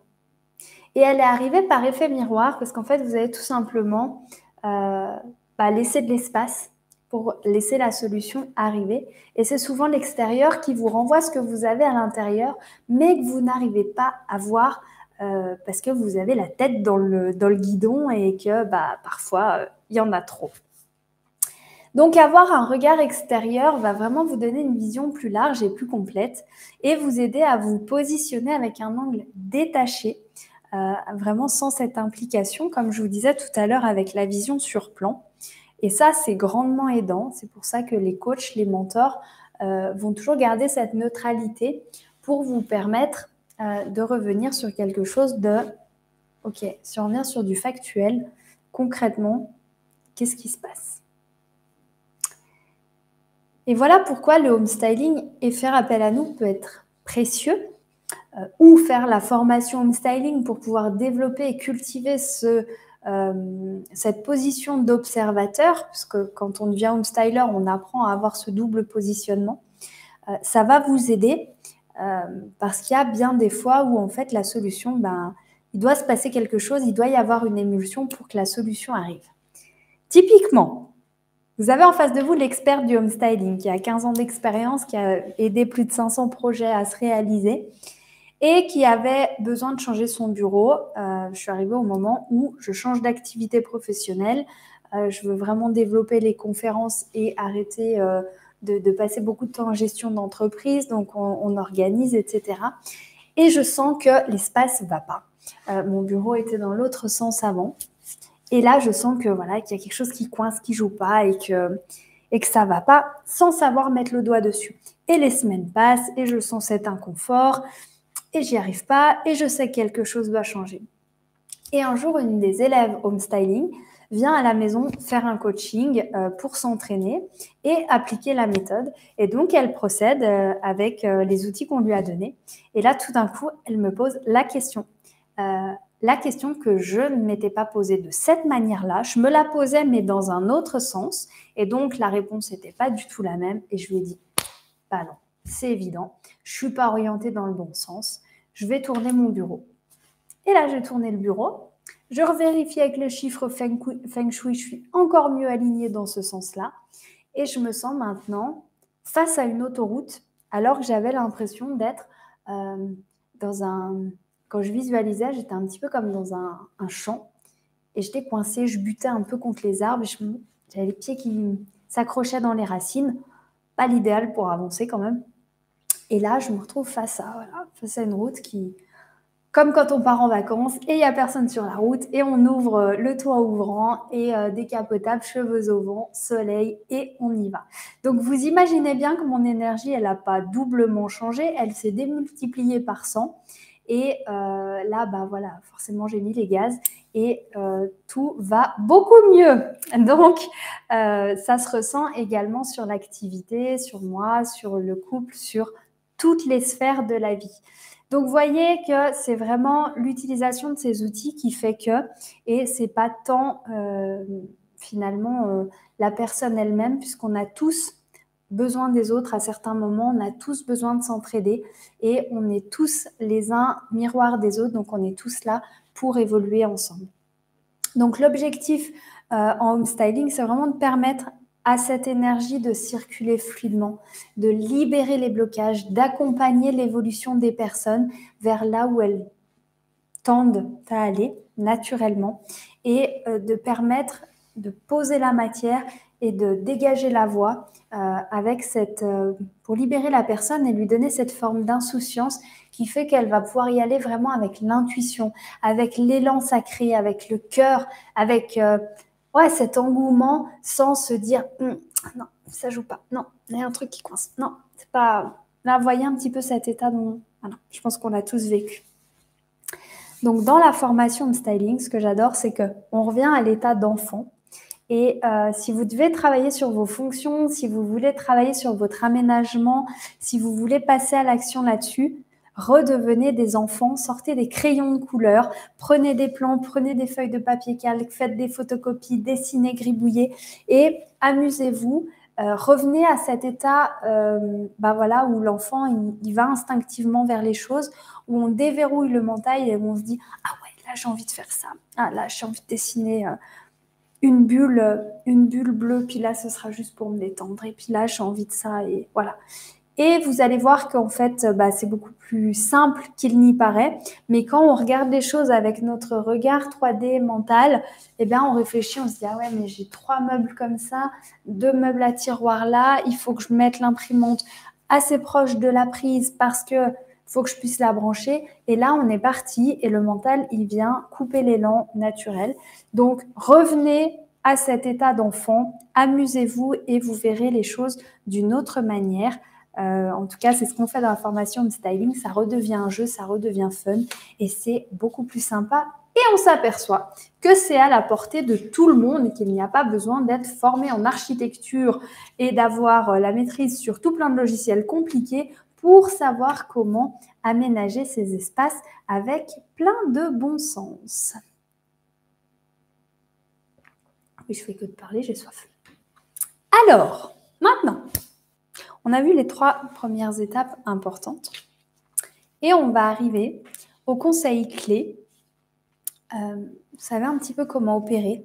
A: Et elle est arrivée par effet miroir, parce qu'en fait, vous avez tout simplement euh, bah, laissé de l'espace pour laisser la solution arriver. Et c'est souvent l'extérieur qui vous renvoie ce que vous avez à l'intérieur, mais que vous n'arrivez pas à voir euh, parce que vous avez la tête dans le, guidon et que bah, parfois, euh, il y en a trop. Donc avoir un regard extérieur va vraiment vous donner une vision plus large et plus complète et vous aider à vous positionner avec un angle détaché, euh, vraiment sans cette implication, comme je vous disais tout à l'heure avec la vision sur plan. Et ça, c'est grandement aidant. C'est pour ça que les coachs, les mentors euh, vont toujours garder cette neutralité pour vous permettre euh, de revenir sur quelque chose de, OK, si on revient sur du factuel, concrètement, qu'est-ce qui se passe? Et voilà pourquoi le homestyling et faire appel à nous peut être précieux, euh, ou faire la formation homestyling pour pouvoir développer et cultiver ce, euh, cette position d'observateur, puisque quand on devient homestyler, on apprend à avoir ce double positionnement. Euh, ça va vous aider parce qu'il y a bien des fois où en fait la solution, ben, il doit se passer quelque chose, il doit y avoir une émulsion pour que la solution arrive. Typiquement, vous avez en face de vous l'expert du home styling qui a 15 ans d'expérience, qui a aidé plus de 500 projets à se réaliser et qui avait besoin de changer son bureau. Euh, je suis arrivée au moment où je change d'activité professionnelle. Euh, je veux vraiment développer les conférences et arrêter euh, de, passer beaucoup de temps en gestion d'entreprise. Donc, on, on, organise, etc. Et je sens que l'espace ne va pas. mon bureau était dans l'autre sens avant. Et là, je sens que voilà, qu'il y a quelque chose qui coince, qui joue pas et que et que ça va pas, sans savoir mettre le doigt dessus. Et les semaines passent et je sens cet inconfort et j'y arrive pas et je sais que quelque chose doit changer. Et un jour, une des élèves home styling vient à la maison faire un coaching euh, pour s'entraîner et appliquer la méthode. Et donc, elle procède euh, avec euh, les outils qu'on lui a donnés. Et là, tout d'un coup, elle me pose la question. La question que je ne m'étais pas posée de cette manière-là. Je me la posais, mais dans un autre sens. Et donc, la réponse n'était pas du tout la même. Et je lui ai dit, bah non, c'est évident. Je suis pas orientée dans le bon sens. Je vais tourner mon bureau. Et là, j'ai tourné le bureau. Je revérifie avec le chiffre feng, Shui, je suis encore mieux alignée dans ce sens-là. Et je me sens maintenant face à une autoroute, alors que j'avais l'impression d'être euh, dans un... Quand je visualisais, j'étais un petit peu comme dans un, champ. Et j'étais coincée, je butais un peu contre les arbres. J'avais les pieds qui s'accrochaient dans les racines. Pas l'idéal pour avancer quand même. Et là, je me retrouve face à, face à une route qui, comme quand on part en vacances et il n'y a personne sur la route et on ouvre euh, le toit ouvrant et euh, décapotable, cheveux au vent, soleil et on y va. Donc vous imaginez bien que mon énergie, elle n'a pas doublement changé, elle s'est démultipliée par 100. Et euh, là, bah voilà, forcément, j'ai mis les gaz et tout va beaucoup mieux. [laughs] Donc, ça se ressent également sur l'activité, sur moi, sur le couple, sur toutes les sphères de la vie. Donc, voyez que c'est vraiment l'utilisation de ces outils qui fait que, et c'est pas tant euh, finalement euh, la personne elle-même, puisqu'on a tous besoin des autres à certains moments, on a tous besoin de s'entraider et on est tous les uns miroirs des autres, donc on est tous là pour évoluer ensemble. Donc l'objectif euh, en home styling, c'est vraiment de permettre à cette énergie de circuler fluidement, de libérer les blocages, d'accompagner l'évolution des personnes vers là où elles tendent à aller naturellement et euh, de permettre de poser la matière et de dégager la voie euh, avec cette euh, pour libérer la personne et lui donner cette forme d'insouciance qui fait qu'elle va pouvoir y aller vraiment avec l'intuition, avec l'élan sacré, avec le cœur, avec ouais, cet engouement sans se dire hum, non, ça joue pas. Non, il y a un truc qui coince. Non, c'est pas. Là, voyez un petit peu cet état dont je pense qu'on l'a tous vécu. Donc, dans la formation de styling, ce que j'adore, c'est que on revient à l'état d'enfant. Et euh, si vous devez travailler sur vos fonctions, si vous voulez travailler sur votre aménagement, si vous voulez passer à l'action là-dessus, redevenez des enfants, sortez des crayons de couleur, prenez des plans, prenez des feuilles de papier calque, faites des photocopies, dessinez, gribouillez et amusez-vous. Euh, revenez à cet état euh, bah voilà, où l'enfant il, va instinctivement vers les choses, où on déverrouille le mental et où on se dit Ah ouais, là j'ai envie de faire ça. Ah là j'ai envie de dessiner une bulle, une bulle bleue, puis là ce sera juste pour me détendre. Et puis là j'ai envie de ça. Et voilà. Et vous allez voir qu'en fait, bah, c'est beaucoup plus simple qu'il n'y paraît. Mais quand on regarde les choses avec notre regard 3D mental, eh bien, on réfléchit, on se dit, ah ouais, mais j'ai trois meubles comme ça, deux meubles à tiroir là, il faut que je mette l'imprimante assez proche de la prise parce que faut que je puisse la brancher. Et là, on est parti et le mental, il vient couper l'élan naturel. Donc, revenez à cet état d'enfant, amusez-vous et vous verrez les choses d'une autre manière euh, en tout cas, c'est ce qu'on fait dans la formation de styling. Ça redevient un jeu, ça redevient fun et c'est beaucoup plus sympa. Et on s'aperçoit que c'est à la portée de tout le monde, qu'il n'y a pas besoin d'être formé en architecture et d'avoir euh, la maîtrise sur tout plein de logiciels compliqués pour savoir comment aménager ces espaces avec plein de bon sens. Oui, je fais que de parler, j'ai soif. Alors, maintenant, on a vu les trois premières étapes importantes et on va arriver au conseil clé. Euh, vous savez un petit peu comment opérer.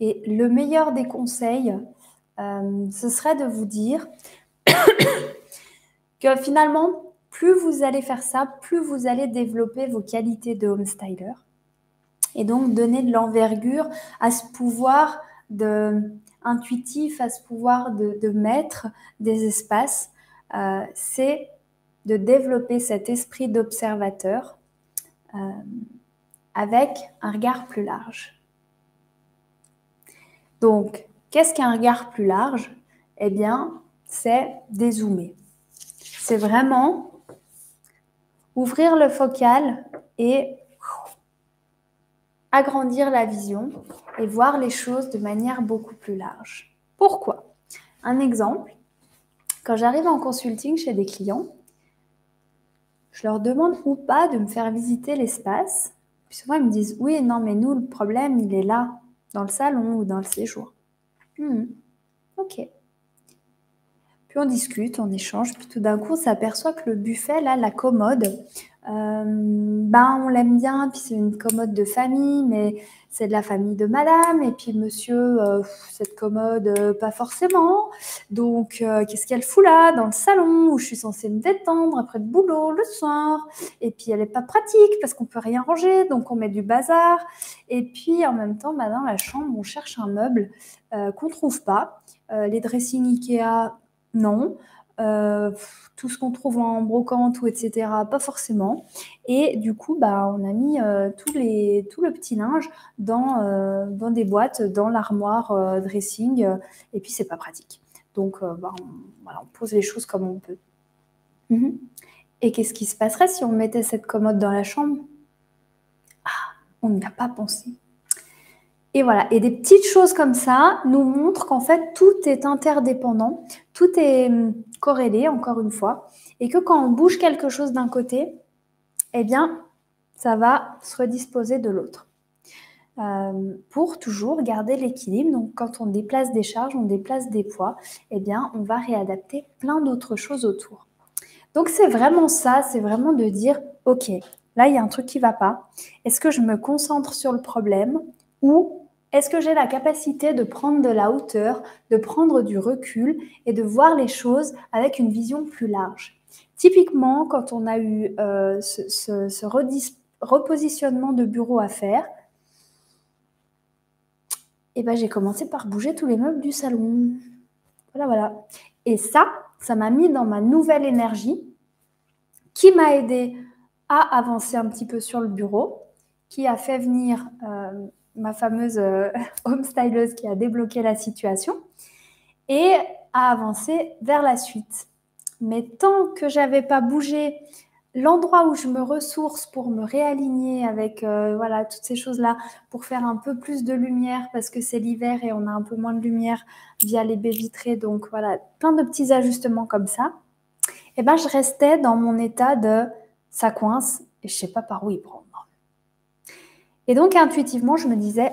A: Et le meilleur des conseils, euh, ce serait de vous dire que finalement, plus vous allez faire ça, plus vous allez développer vos qualités de home styler. Et donc donner de l'envergure à ce pouvoir de, intuitif, à ce pouvoir de, mettre des espaces, euh, c'est de développer cet esprit d'observateur euh, avec un regard plus large. Donc, qu'est-ce qu'un regard plus large? Eh bien, c'est dézoomer. C'est vraiment ouvrir le focal et agrandir la vision et voir les choses de manière beaucoup plus large. Pourquoi? Un exemple, quand j'arrive en consulting chez des clients, je leur demande ou pas de me faire visiter l'espace. Puis souvent, ils me disent oui, non, mais nous, le problème, il est là, dans le salon ou dans le séjour. Hmm, ok. Puis on discute, on échange, puis tout d'un coup, on s'aperçoit que le buffet, là, la commode, euh, ben, on l'aime bien, puis c'est une commode de famille, mais c'est de la famille de madame, et puis monsieur, euh, cette commode, euh, pas forcément. Donc, qu'est-ce qu'elle fout là, dans le salon, où je suis censée me détendre après le boulot, le soir Et puis, elle n'est pas pratique, parce qu'on peut rien ranger, donc on met du bazar. Et puis, en même temps, ben, dans la chambre, on cherche un meuble qu'on trouve pas. les dressings Ikea, non. Euh, tout ce qu'on trouve en brocante ou etc., pas forcément. Et du coup, bah, on a mis euh, tous les, tout le petit linge dans, euh, dans des boîtes, dans l'armoire dressing, et puis c'est pas pratique. Donc, bah, on, pose les choses comme on peut. Mhm. Et qu'est-ce qui se passerait si on mettait cette commode dans la chambre? Ah, on n'y a pas pensé. Et voilà, et des petites choses comme ça nous montrent qu'en fait tout est interdépendant, tout est hum, corrélé encore une fois, et que quand on bouge quelque chose d'un côté, eh bien ça va se redisposer de l'autre. Euh, pour toujours garder l'équilibre. Donc, quand on déplace des charges, on déplace des poids, eh bien, on va réadapter plein d'autres choses autour. Donc, c'est vraiment ça, c'est vraiment de dire, OK, là, il y a un truc qui ne va pas. Est-ce que je me concentre sur le problème ou est-ce que j'ai la capacité de prendre de la hauteur, de prendre du recul et de voir les choses avec une vision plus large? Typiquement, quand on a eu euh, ce, repositionnement de bureau à faire, eh ben, j'ai commencé par bouger tous les meubles du salon. Voilà, voilà. Et ça, ça m'a mis dans ma nouvelle énergie qui m'a aidé à avancer un petit peu sur le bureau, qui a fait venir euh, ma fameuse euh, [laughs] home styleuse qui a débloqué la situation et a avancé vers la suite. Mais tant que j'avais pas bougé l'endroit où je me ressource pour me réaligner avec euh, voilà toutes ces choses là pour faire un peu plus de lumière parce que c'est l'hiver et on a un peu moins de lumière via les baies vitrées donc voilà plein de petits ajustements comme ça et eh ben je restais dans mon état de ça coince et je sais pas par où y prendre et donc intuitivement, je me disais,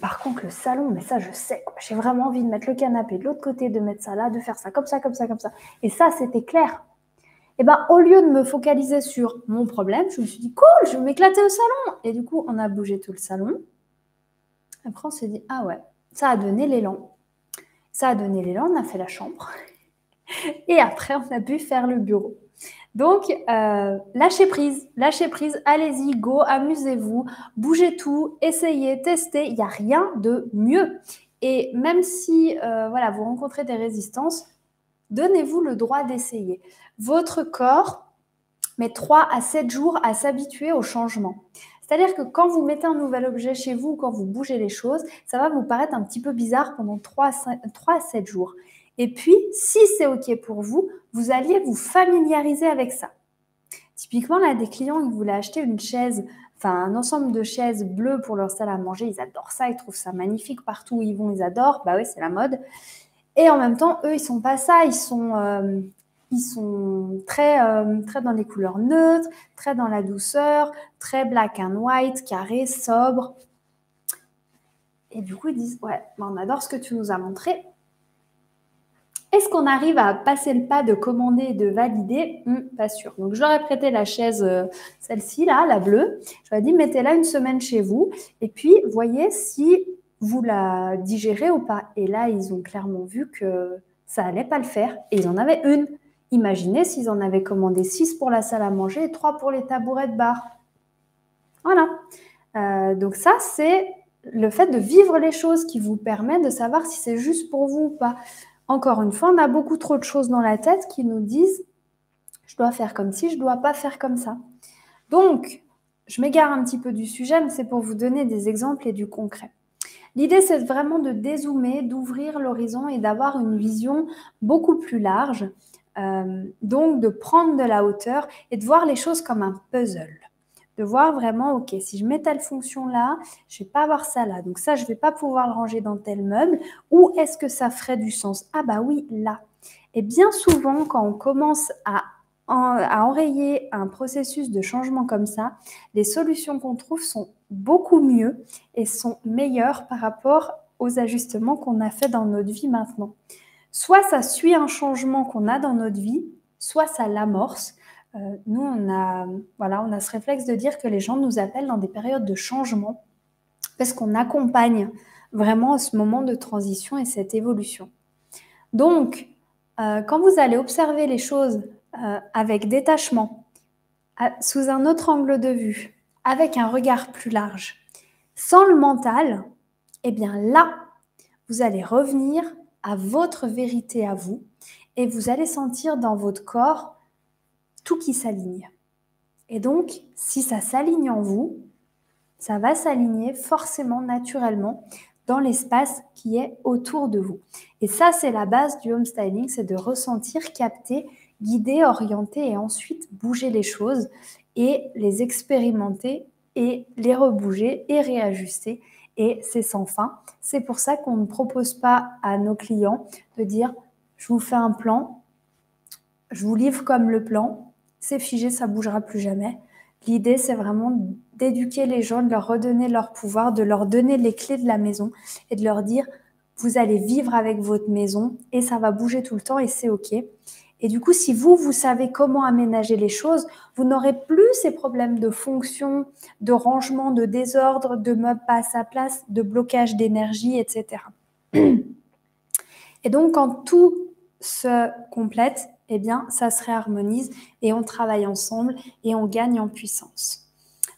A: par contre, le salon, mais ça, je sais, j'ai vraiment envie de mettre le canapé de l'autre côté, de mettre ça là, de faire ça comme ça, comme ça, comme ça. Et ça, c'était clair. Et ben, au lieu de me focaliser sur mon problème, je me suis dit, cool, je vais m'éclater au salon. Et du coup, on a bougé tout le salon. Après, on s'est dit, ah ouais, ça a donné l'élan. Ça a donné l'élan, on a fait la chambre. [laughs] Et après, on a pu faire le bureau. Donc, euh, lâchez prise, lâchez prise, allez-y, go, amusez-vous, bougez tout, essayez, testez, il n'y a rien de mieux. Et même si euh, voilà, vous rencontrez des résistances, donnez-vous le droit d'essayer. Votre corps met 3 à 7 jours à s'habituer au changement. C'est-à-dire que quand vous mettez un nouvel objet chez vous, quand vous bougez les choses, ça va vous paraître un petit peu bizarre pendant 3 à 7 jours. Et puis, si c'est OK pour vous, vous alliez vous familiariser avec ça. Typiquement, là, des clients qui voulaient acheter une chaise, enfin un ensemble de chaises bleues pour leur salle à manger, ils adorent ça, ils trouvent ça magnifique partout où ils vont, ils adorent. Bah oui, c'est la mode. Et en même temps, eux, ils sont pas ça, ils sont, euh, ils sont très, euh, très dans les couleurs neutres, très dans la douceur, très black and white, carré, sobre. Et du coup, ils disent, ouais, bah, on adore ce que tu nous as montré, est-ce qu'on arrive à passer le pas de commander et de valider? Hmm, Pas sûr. Donc, je leur ai prêté la chaise, euh, celle-ci, là, la bleue. Je leur ai dit, mettez-la une semaine chez vous. Et puis, voyez si vous la digérez ou pas. Et là, ils ont clairement vu que ça allait pas le faire. Et ils en avaient une. Imaginez s'ils en avaient commandé six pour la salle à manger et trois pour les tabourets de bar. Voilà. Euh, donc ça, c'est le fait de vivre les choses qui vous permet de savoir si c'est juste pour vous ou pas. Encore une fois, on a beaucoup trop de choses dans la tête qui nous disent je dois faire comme si, je ne dois pas faire comme ça. Donc, je m'égare un petit peu du sujet, mais c'est pour vous donner des exemples et du concret. L'idée, c'est vraiment de dézoomer, d'ouvrir l'horizon et d'avoir une vision beaucoup plus large. Euh, donc, de prendre de la hauteur et de voir les choses comme un puzzle. De voir vraiment, OK, si je mets telle fonction là, je vais pas avoir ça là. Donc ça, je vais pas pouvoir le ranger dans tel meuble. Ou est-ce que ça ferait du sens? Ah bah oui, là. Et bien souvent, quand on commence à, à enrayer un processus de changement comme ça, les solutions qu'on trouve sont beaucoup mieux et sont meilleures par rapport aux ajustements qu'on a fait dans notre vie maintenant. Soit ça suit un changement qu'on a dans notre vie, soit ça l'amorce. Euh, nous, on a, voilà, on a ce réflexe de dire que les gens nous appellent dans des périodes de changement parce qu'on accompagne vraiment ce moment de transition et cette évolution. Donc, euh, quand vous allez observer les choses euh, avec détachement, sous un autre angle de vue, avec un regard plus large, sans le mental, eh bien là, vous allez revenir à votre vérité à vous et vous allez sentir dans votre corps tout qui s'aligne. Et donc, si ça s'aligne en vous, ça va s'aligner forcément, naturellement, dans l'espace qui est autour de vous. Et ça, c'est la base du home styling, c'est de ressentir, capter, guider, orienter et ensuite bouger les choses et les expérimenter et les rebouger et réajuster. Et c'est sans fin. C'est pour ça qu'on ne propose pas à nos clients de dire je vous fais un plan, je vous livre comme le plan, c'est figé, ça bougera plus jamais. L'idée, c'est vraiment d'éduquer les gens, de leur redonner leur pouvoir, de leur donner les clés de la maison et de leur dire vous allez vivre avec votre maison et ça va bouger tout le temps et c'est OK. Et du coup, si vous, vous savez comment aménager les choses, vous n'aurez plus ces problèmes de fonction, de rangement, de désordre, de meubles pas à sa place, de blocage d'énergie, etc. [clears throat] Et donc, quand tout se complète, eh bien, ça se réharmonise et on travaille ensemble et on gagne en puissance.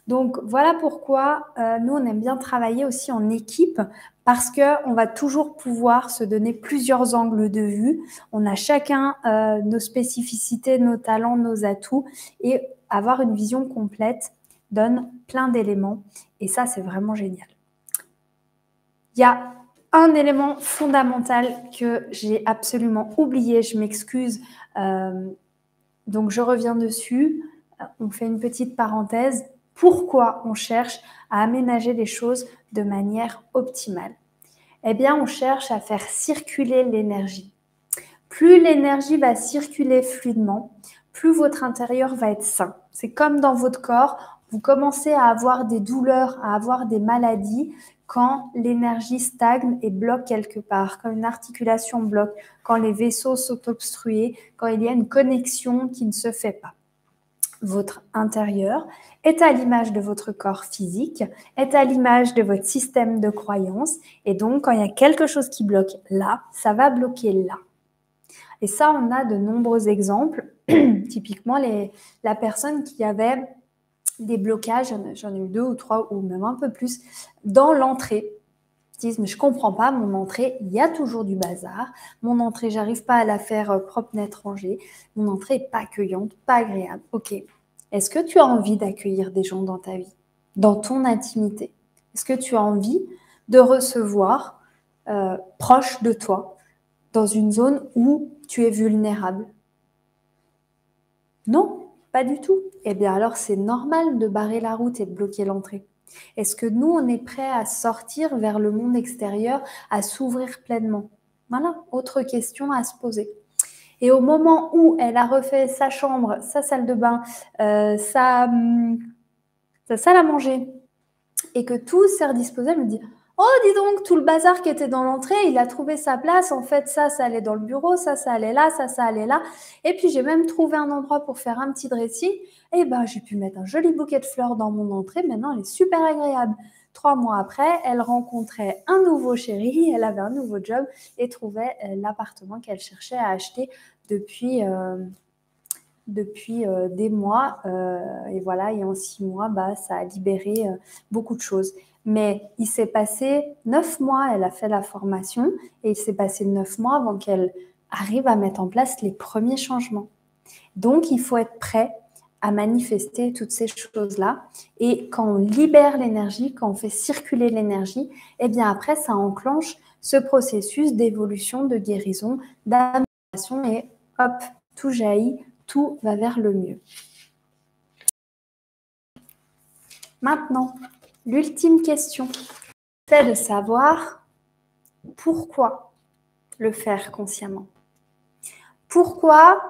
A: Donc voilà pourquoi euh, nous, on aime bien travailler aussi en équipe parce qu'on va toujours pouvoir se donner plusieurs angles de vue. On a chacun euh, nos spécificités, nos talents, nos atouts et avoir une vision complète donne plein d'éléments et ça, c'est vraiment génial. Il y a un élément fondamental que j'ai absolument oublié, je m'excuse, euh, donc je reviens dessus. On fait une petite parenthèse. Pourquoi on cherche à aménager les choses de manière optimale? Eh bien, on cherche à faire circuler l'énergie. Plus l'énergie va circuler fluidement, plus votre intérieur va être sain. C'est comme dans votre corps, vous commencez à avoir des douleurs, à avoir des maladies quand l'énergie stagne et bloque quelque part, quand une articulation bloque, quand les vaisseaux sont obstrués, quand il y a une connexion qui ne se fait pas. Votre intérieur est à l'image de votre corps physique, est à l'image de votre système de croyance, et donc quand il y a quelque chose qui bloque là, ça va bloquer là. Et ça, on a de nombreux exemples. [clears throat] Typiquement, la personne qui avait des blocages, j'en ai eu deux ou trois ou même un peu plus, dans l'entrée. Ils disent, mais je comprends pas, mon entrée, il y a toujours du bazar. Mon entrée, j'arrive pas à la faire euh, propre, net, rangée. Mon entrée est pas accueillante, pas agréable. Ok. Est-ce que tu as envie d'accueillir des gens dans ta vie, dans ton intimité? Est-ce que tu as envie de recevoir euh, proche de toi, dans une zone où tu es vulnérable? Non, pas du tout. Eh bien alors c'est normal de barrer la route et de bloquer l'entrée. Est-ce que nous, on est prêt à sortir vers le monde extérieur, à s'ouvrir pleinement? Voilà, autre question à se poser. Et au moment où elle a refait sa chambre, sa salle de bain, euh, hum, sa salle à manger, et que tout s'est redisposé, elle me dit Oh, dis donc, tout le bazar qui était dans l'entrée, il a trouvé sa place. En fait, ça, ça allait dans le bureau, ça, ça allait là, ça, ça allait là. Et puis, j'ai même trouvé un endroit pour faire un petit dressing. Et ben, j'ai pu mettre un joli bouquet de fleurs dans mon entrée. Maintenant, elle est super agréable. Trois mois après, elle rencontrait un nouveau chéri, [laughs] elle avait un nouveau job et trouvait euh, l'appartement qu'elle cherchait à acheter depuis, euh, depuis euh, des mois. et voilà, et en six mois, bah, ça a libéré beaucoup de choses. Mais il s'est passé neuf mois, elle a fait la formation, et il s'est passé neuf mois avant qu'elle arrive à mettre en place les premiers changements. Donc, il faut être prêt à manifester toutes ces choses-là. Et quand on libère l'énergie, quand on fait circuler l'énergie, eh bien après, ça enclenche ce processus d'évolution, de guérison, d'amélioration, et hop, tout jaillit, tout va vers le mieux. Maintenant, l'ultime question, c'est de savoir pourquoi le faire consciemment. Pourquoi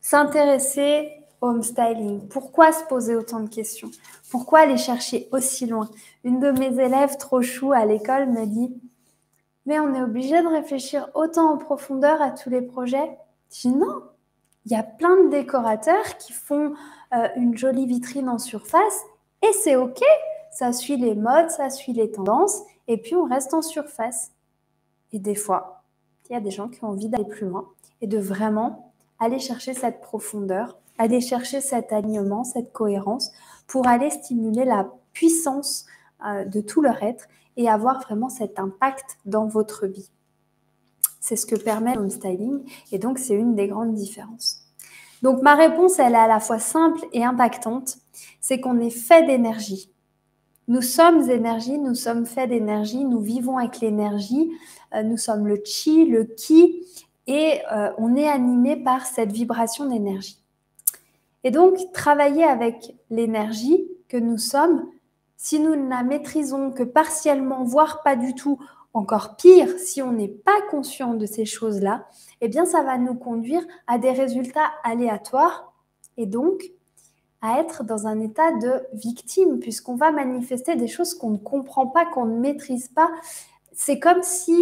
A: s'intéresser au home styling Pourquoi se poser autant de questions? Pourquoi aller chercher aussi loin? Une de mes élèves trop chou à l'école me dit Mais on est obligé de réfléchir autant en profondeur à tous les projets Je dis non, il y a plein de décorateurs qui font euh, une jolie vitrine en surface et c'est OK. Ça suit les modes, ça suit les tendances et puis on reste en surface. Et des fois, il y a des gens qui ont envie d'aller plus loin et de vraiment aller chercher cette profondeur, aller chercher cet alignement, cette cohérence pour aller stimuler la puissance euh, de tout leur être et avoir vraiment cet impact dans votre vie. C'est ce que permet le styling et donc c'est une des grandes différences. Donc ma réponse, elle est à la fois simple et impactante, c'est qu'on est fait d'énergie. Nous sommes énergie, nous sommes faits d'énergie, nous vivons avec l'énergie, euh, nous sommes le chi, le ki, et euh, on est animé par cette vibration d'énergie. Et donc, travailler avec l'énergie que nous sommes, si nous ne la maîtrisons que partiellement, voire pas du tout, encore pire, si on n'est pas conscient de ces choses-là, eh bien, ça va nous conduire à des résultats aléatoires et donc à être dans un état de victime, puisqu'on va manifester des choses qu'on ne comprend pas, qu'on ne maîtrise pas. C'est comme si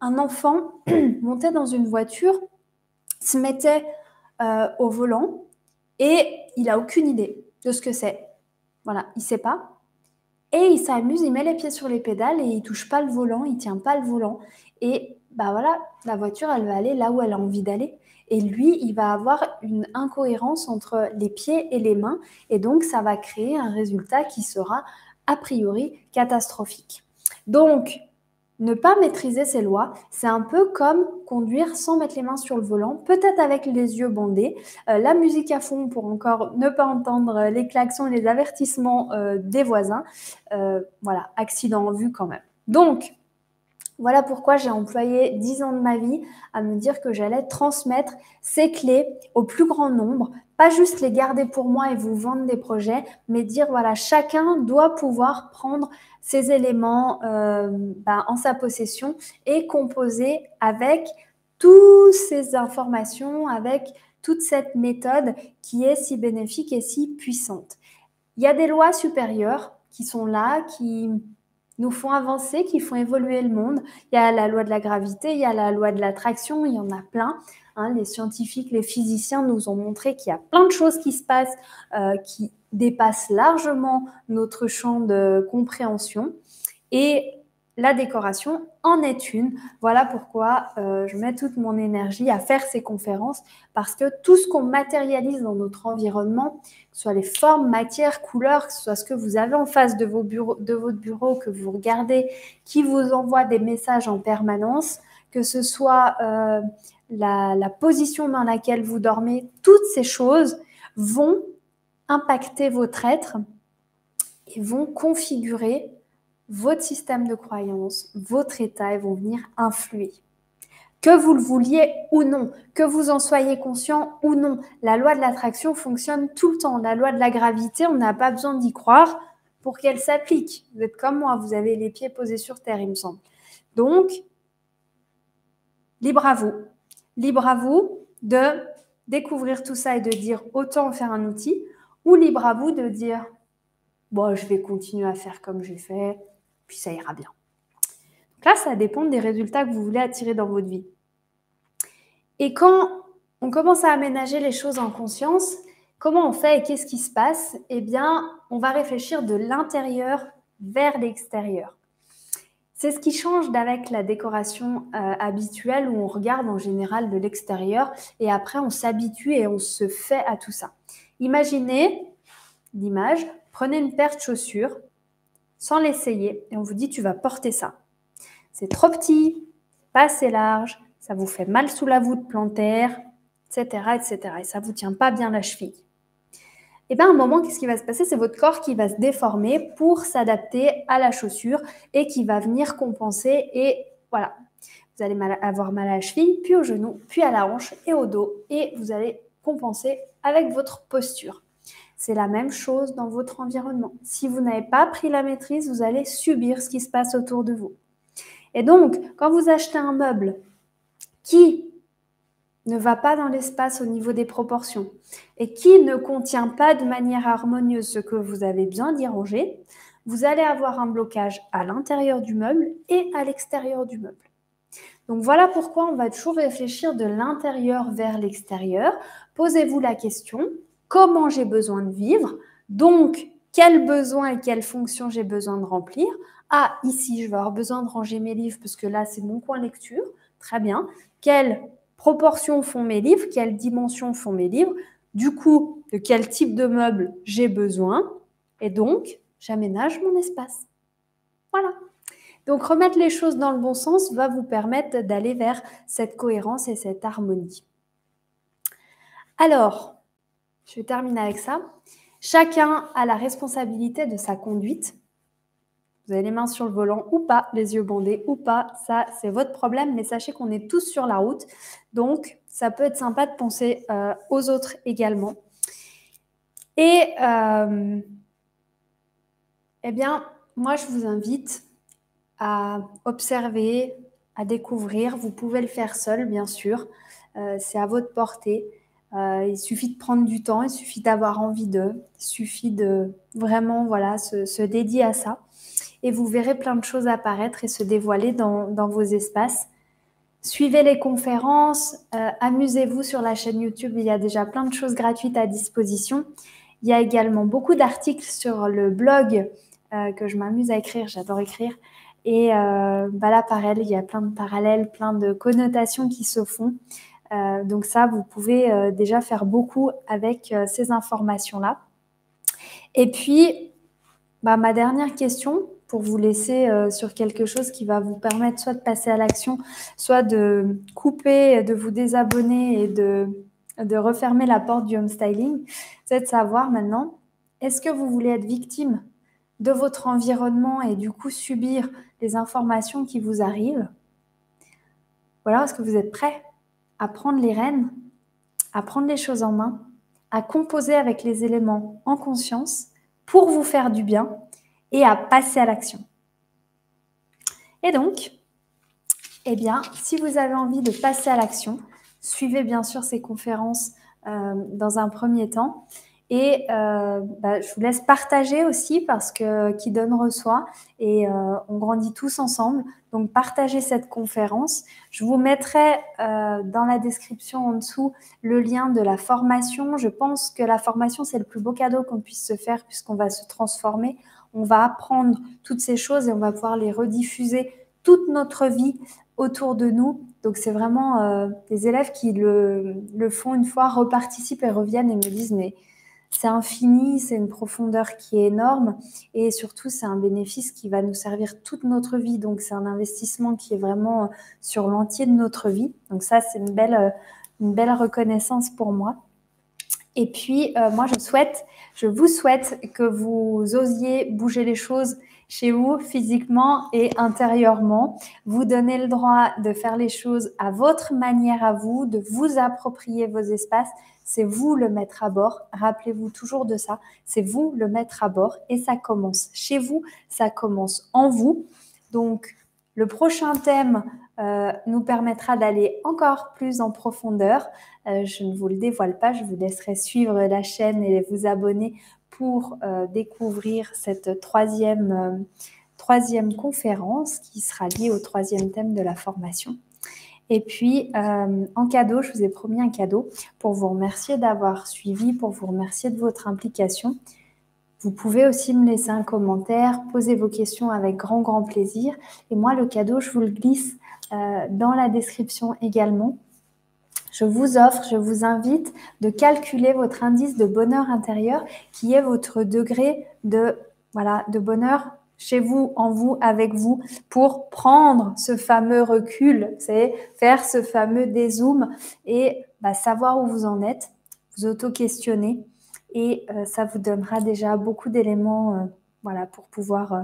A: un enfant [clears throat] montait dans une voiture, se mettait euh, au volant et il n'a aucune idée de ce que c'est. Voilà, il ne sait pas. Et il s'amuse, il met les pieds sur les pédales et il touche pas le volant, il tient pas le volant. Et bah voilà, la voiture, elle va aller là où elle a envie d'aller. Et lui, il va avoir une incohérence entre les pieds et les mains. Et donc, ça va créer un résultat qui sera a priori catastrophique. Donc, ne pas maîtriser ces lois, c'est un peu comme conduire sans mettre les mains sur le volant, peut-être avec les yeux bandés, euh, la musique à fond pour encore ne pas entendre les klaxons et les avertissements euh, des voisins. Euh, voilà, accident en vue quand même. Donc, voilà pourquoi j'ai employé 10 ans de ma vie à me dire que j'allais transmettre ces clés au plus grand nombre, pas juste les garder pour moi et vous vendre des projets, mais dire voilà, chacun doit pouvoir prendre ces éléments euh, ben, en sa possession et composer avec toutes ces informations, avec toute cette méthode qui est si bénéfique et si puissante. Il y a des lois supérieures qui sont là, qui nous font avancer, qui font évoluer le monde. Il y a la loi de la gravité, il y a la loi de l'attraction, il y en a plein. Hein. les scientifiques, les physiciens nous ont montré qu'il y a plein de choses qui se passent euh, qui dépassent largement notre champ de compréhension. Et la décoration en est une. Voilà pourquoi euh, je mets toute mon énergie à faire ces conférences, parce que tout ce qu'on matérialise dans notre environnement, que ce soit les formes, matières, couleurs, que ce soit ce que vous avez en face de, vos bureaux, votre bureau, que vous regardez, qui vous envoie des messages en permanence, que ce soit euh, la position dans laquelle vous dormez, toutes ces choses vont impacter votre être et vont configurer votre système de croyance, votre état, ils vont venir influer. Que vous le vouliez ou non, que vous en soyez conscient ou non, la loi de l'attraction fonctionne tout le temps. La loi de la gravité, on n'a pas besoin d'y croire pour qu'elle s'applique. Vous êtes comme moi, vous avez les pieds posés sur terre, il me semble. Donc, libre à vous. Libre à vous de découvrir tout ça et de dire autant faire un outil, ou libre à vous de dire bon, je vais continuer à faire comme j'ai fait, puis ça ira bien. Donc là, ça dépend des résultats que vous voulez attirer dans votre vie. Et quand on commence à aménager les choses en conscience, comment on fait et qu'est-ce qui se passe? Eh bien, on va réfléchir de l'intérieur vers l'extérieur. C'est ce qui change d'avec la décoration euh, habituelle où on regarde en général de l'extérieur et après on s'habitue et on se fait à tout ça. Imaginez l'image, prenez une paire de chaussures, sans l'essayer et on vous dit tu vas porter ça. C'est trop petit, pas assez large, ça vous fait mal sous la voûte plantaire, etc., etc. Et ça vous tient pas bien la cheville. Et bien à un moment, qu'est-ce qui va se passer? C'est votre corps qui va se déformer pour s'adapter à la chaussure et qui va venir compenser. Et voilà, vous allez avoir mal à la cheville, puis au genou, puis à la hanche et au dos. Et vous allez compenser avec votre posture. C'est la même chose dans votre environnement. Si vous n'avez pas pris la maîtrise, vous allez subir ce qui se passe autour de vous. Et donc, quand vous achetez un meuble qui ne va pas dans l'espace au niveau des proportions et qui ne contient pas de manière harmonieuse ce que vous avez besoin d'y ranger, vous allez avoir un blocage à l'intérieur du meuble et à l'extérieur du meuble. Donc voilà pourquoi on va toujours réfléchir de l'intérieur vers l'extérieur. Posez-vous la question, comment j'ai besoin de vivre Donc, quels besoins et quelles fonctions j'ai besoin de remplir Ah, ici, je vais avoir besoin de ranger mes livres parce que là, c'est mon coin lecture. Très bien. Quelles proportions font mes livres Quelles dimensions font mes livres Du coup, de quel type de meuble j'ai besoin Et donc, j'aménage mon espace. Voilà. Donc remettre les choses dans le bon sens va vous permettre d'aller vers cette cohérence et cette harmonie. Alors, je vais terminer avec ça. Chacun a la responsabilité de sa conduite. Vous avez les mains sur le volant ou pas, les yeux bandés ou pas, ça c'est votre problème, mais sachez qu'on est tous sur la route. Donc, ça peut être sympa de penser euh, aux autres également. Et, euh, eh bien, moi je vous invite à observer, à découvrir. Vous pouvez le faire seul, bien sûr. Euh, c'est à votre portée. Euh, il suffit de prendre du temps, il suffit d'avoir envie d'eux, il suffit de vraiment voilà, se, dédier à ça. Et vous verrez plein de choses apparaître et se dévoiler dans, vos espaces. Suivez les conférences, euh, amusez-vous sur la chaîne YouTube, il y a déjà plein de choses gratuites à disposition. Il y a également beaucoup d'articles sur le blog que je m'amuse à écrire, j'adore écrire, et euh, bah là, pareil, il y a plein de parallèles, plein de connotations qui se font. Euh, donc ça, vous pouvez euh, déjà faire beaucoup avec ces informations-là. Et puis, bah, ma dernière question, pour vous laisser sur quelque chose qui va vous permettre soit de passer à l'action, soit de couper, de vous désabonner et de, de refermer la porte du home styling, c'est de savoir maintenant, est-ce que vous voulez être victime de votre environnement et du coup subir les informations qui vous arrivent? Voilà, est-ce que vous êtes prêt à prendre les rênes, à prendre les choses en main, à composer avec les éléments en conscience pour vous faire du bien et à passer à l'action Et donc, eh bien, si vous avez envie de passer à l'action, suivez bien sûr ces conférences euh, dans un premier temps. Et euh, bah, je vous laisse partager aussi parce que qui donne reçoit et euh, on grandit tous ensemble. Donc partagez cette conférence. Je vous mettrai euh, dans la description en dessous le lien de la formation. Je pense que la formation c'est le plus beau cadeau qu'on puisse se faire puisqu'on va se transformer. On va apprendre toutes ces choses et on va pouvoir les rediffuser toute notre vie autour de nous. Donc c'est vraiment des élèves qui le, le font une fois, reparticipent et reviennent et me disent mais c'est infini, c'est une profondeur qui est énorme et surtout c'est un bénéfice qui va nous servir toute notre vie. Donc c'est un investissement qui est vraiment euh, sur l'entier de notre vie. Donc ça c'est une belle, euh, une belle reconnaissance pour moi. Et puis euh, moi je souhaite, je vous souhaite que vous osiez bouger les choses chez vous physiquement et intérieurement. Vous donnez le droit de faire les choses à votre manière à vous, de vous approprier vos espaces c'est vous le mettre à bord. Rappelez-vous toujours de ça. C'est vous le mettre à bord et ça commence chez vous, ça commence en vous. Donc, le prochain thème euh, nous permettra d'aller encore plus en profondeur. Euh, je ne vous le dévoile pas, je vous laisserai suivre la chaîne et vous abonner pour euh, découvrir cette troisième, troisième conférence qui sera liée au troisième thème de la formation. Et puis, euh, en cadeau, je vous ai promis un cadeau pour vous remercier d'avoir suivi, pour vous remercier de votre implication. Vous pouvez aussi me laisser un commentaire, poser vos questions avec grand, grand plaisir. Et moi, le cadeau, je vous le glisse euh, dans la description également. Je vous offre, je vous invite de calculer votre indice de bonheur intérieur qui est votre degré de, voilà, de bonheur chez vous, en vous, avec vous, pour prendre ce fameux recul, c'est faire ce fameux dézoom et bah, savoir où vous en êtes, vous auto-questionner et euh, ça vous donnera déjà beaucoup d'éléments euh, voilà, pour pouvoir euh,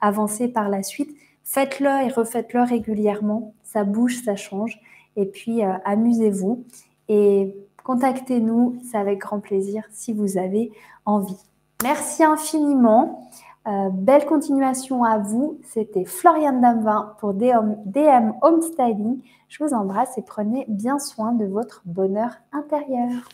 A: avancer par la suite. Faites-le et refaites-le régulièrement, ça bouge, ça change et puis amusez-vous et contactez-nous, c'est avec grand plaisir si vous avez envie. Merci infiniment. Euh, belle continuation à vous. C'était Floriane Damvin pour DM, DM Home Styling. Je vous embrasse et prenez bien soin de votre bonheur intérieur.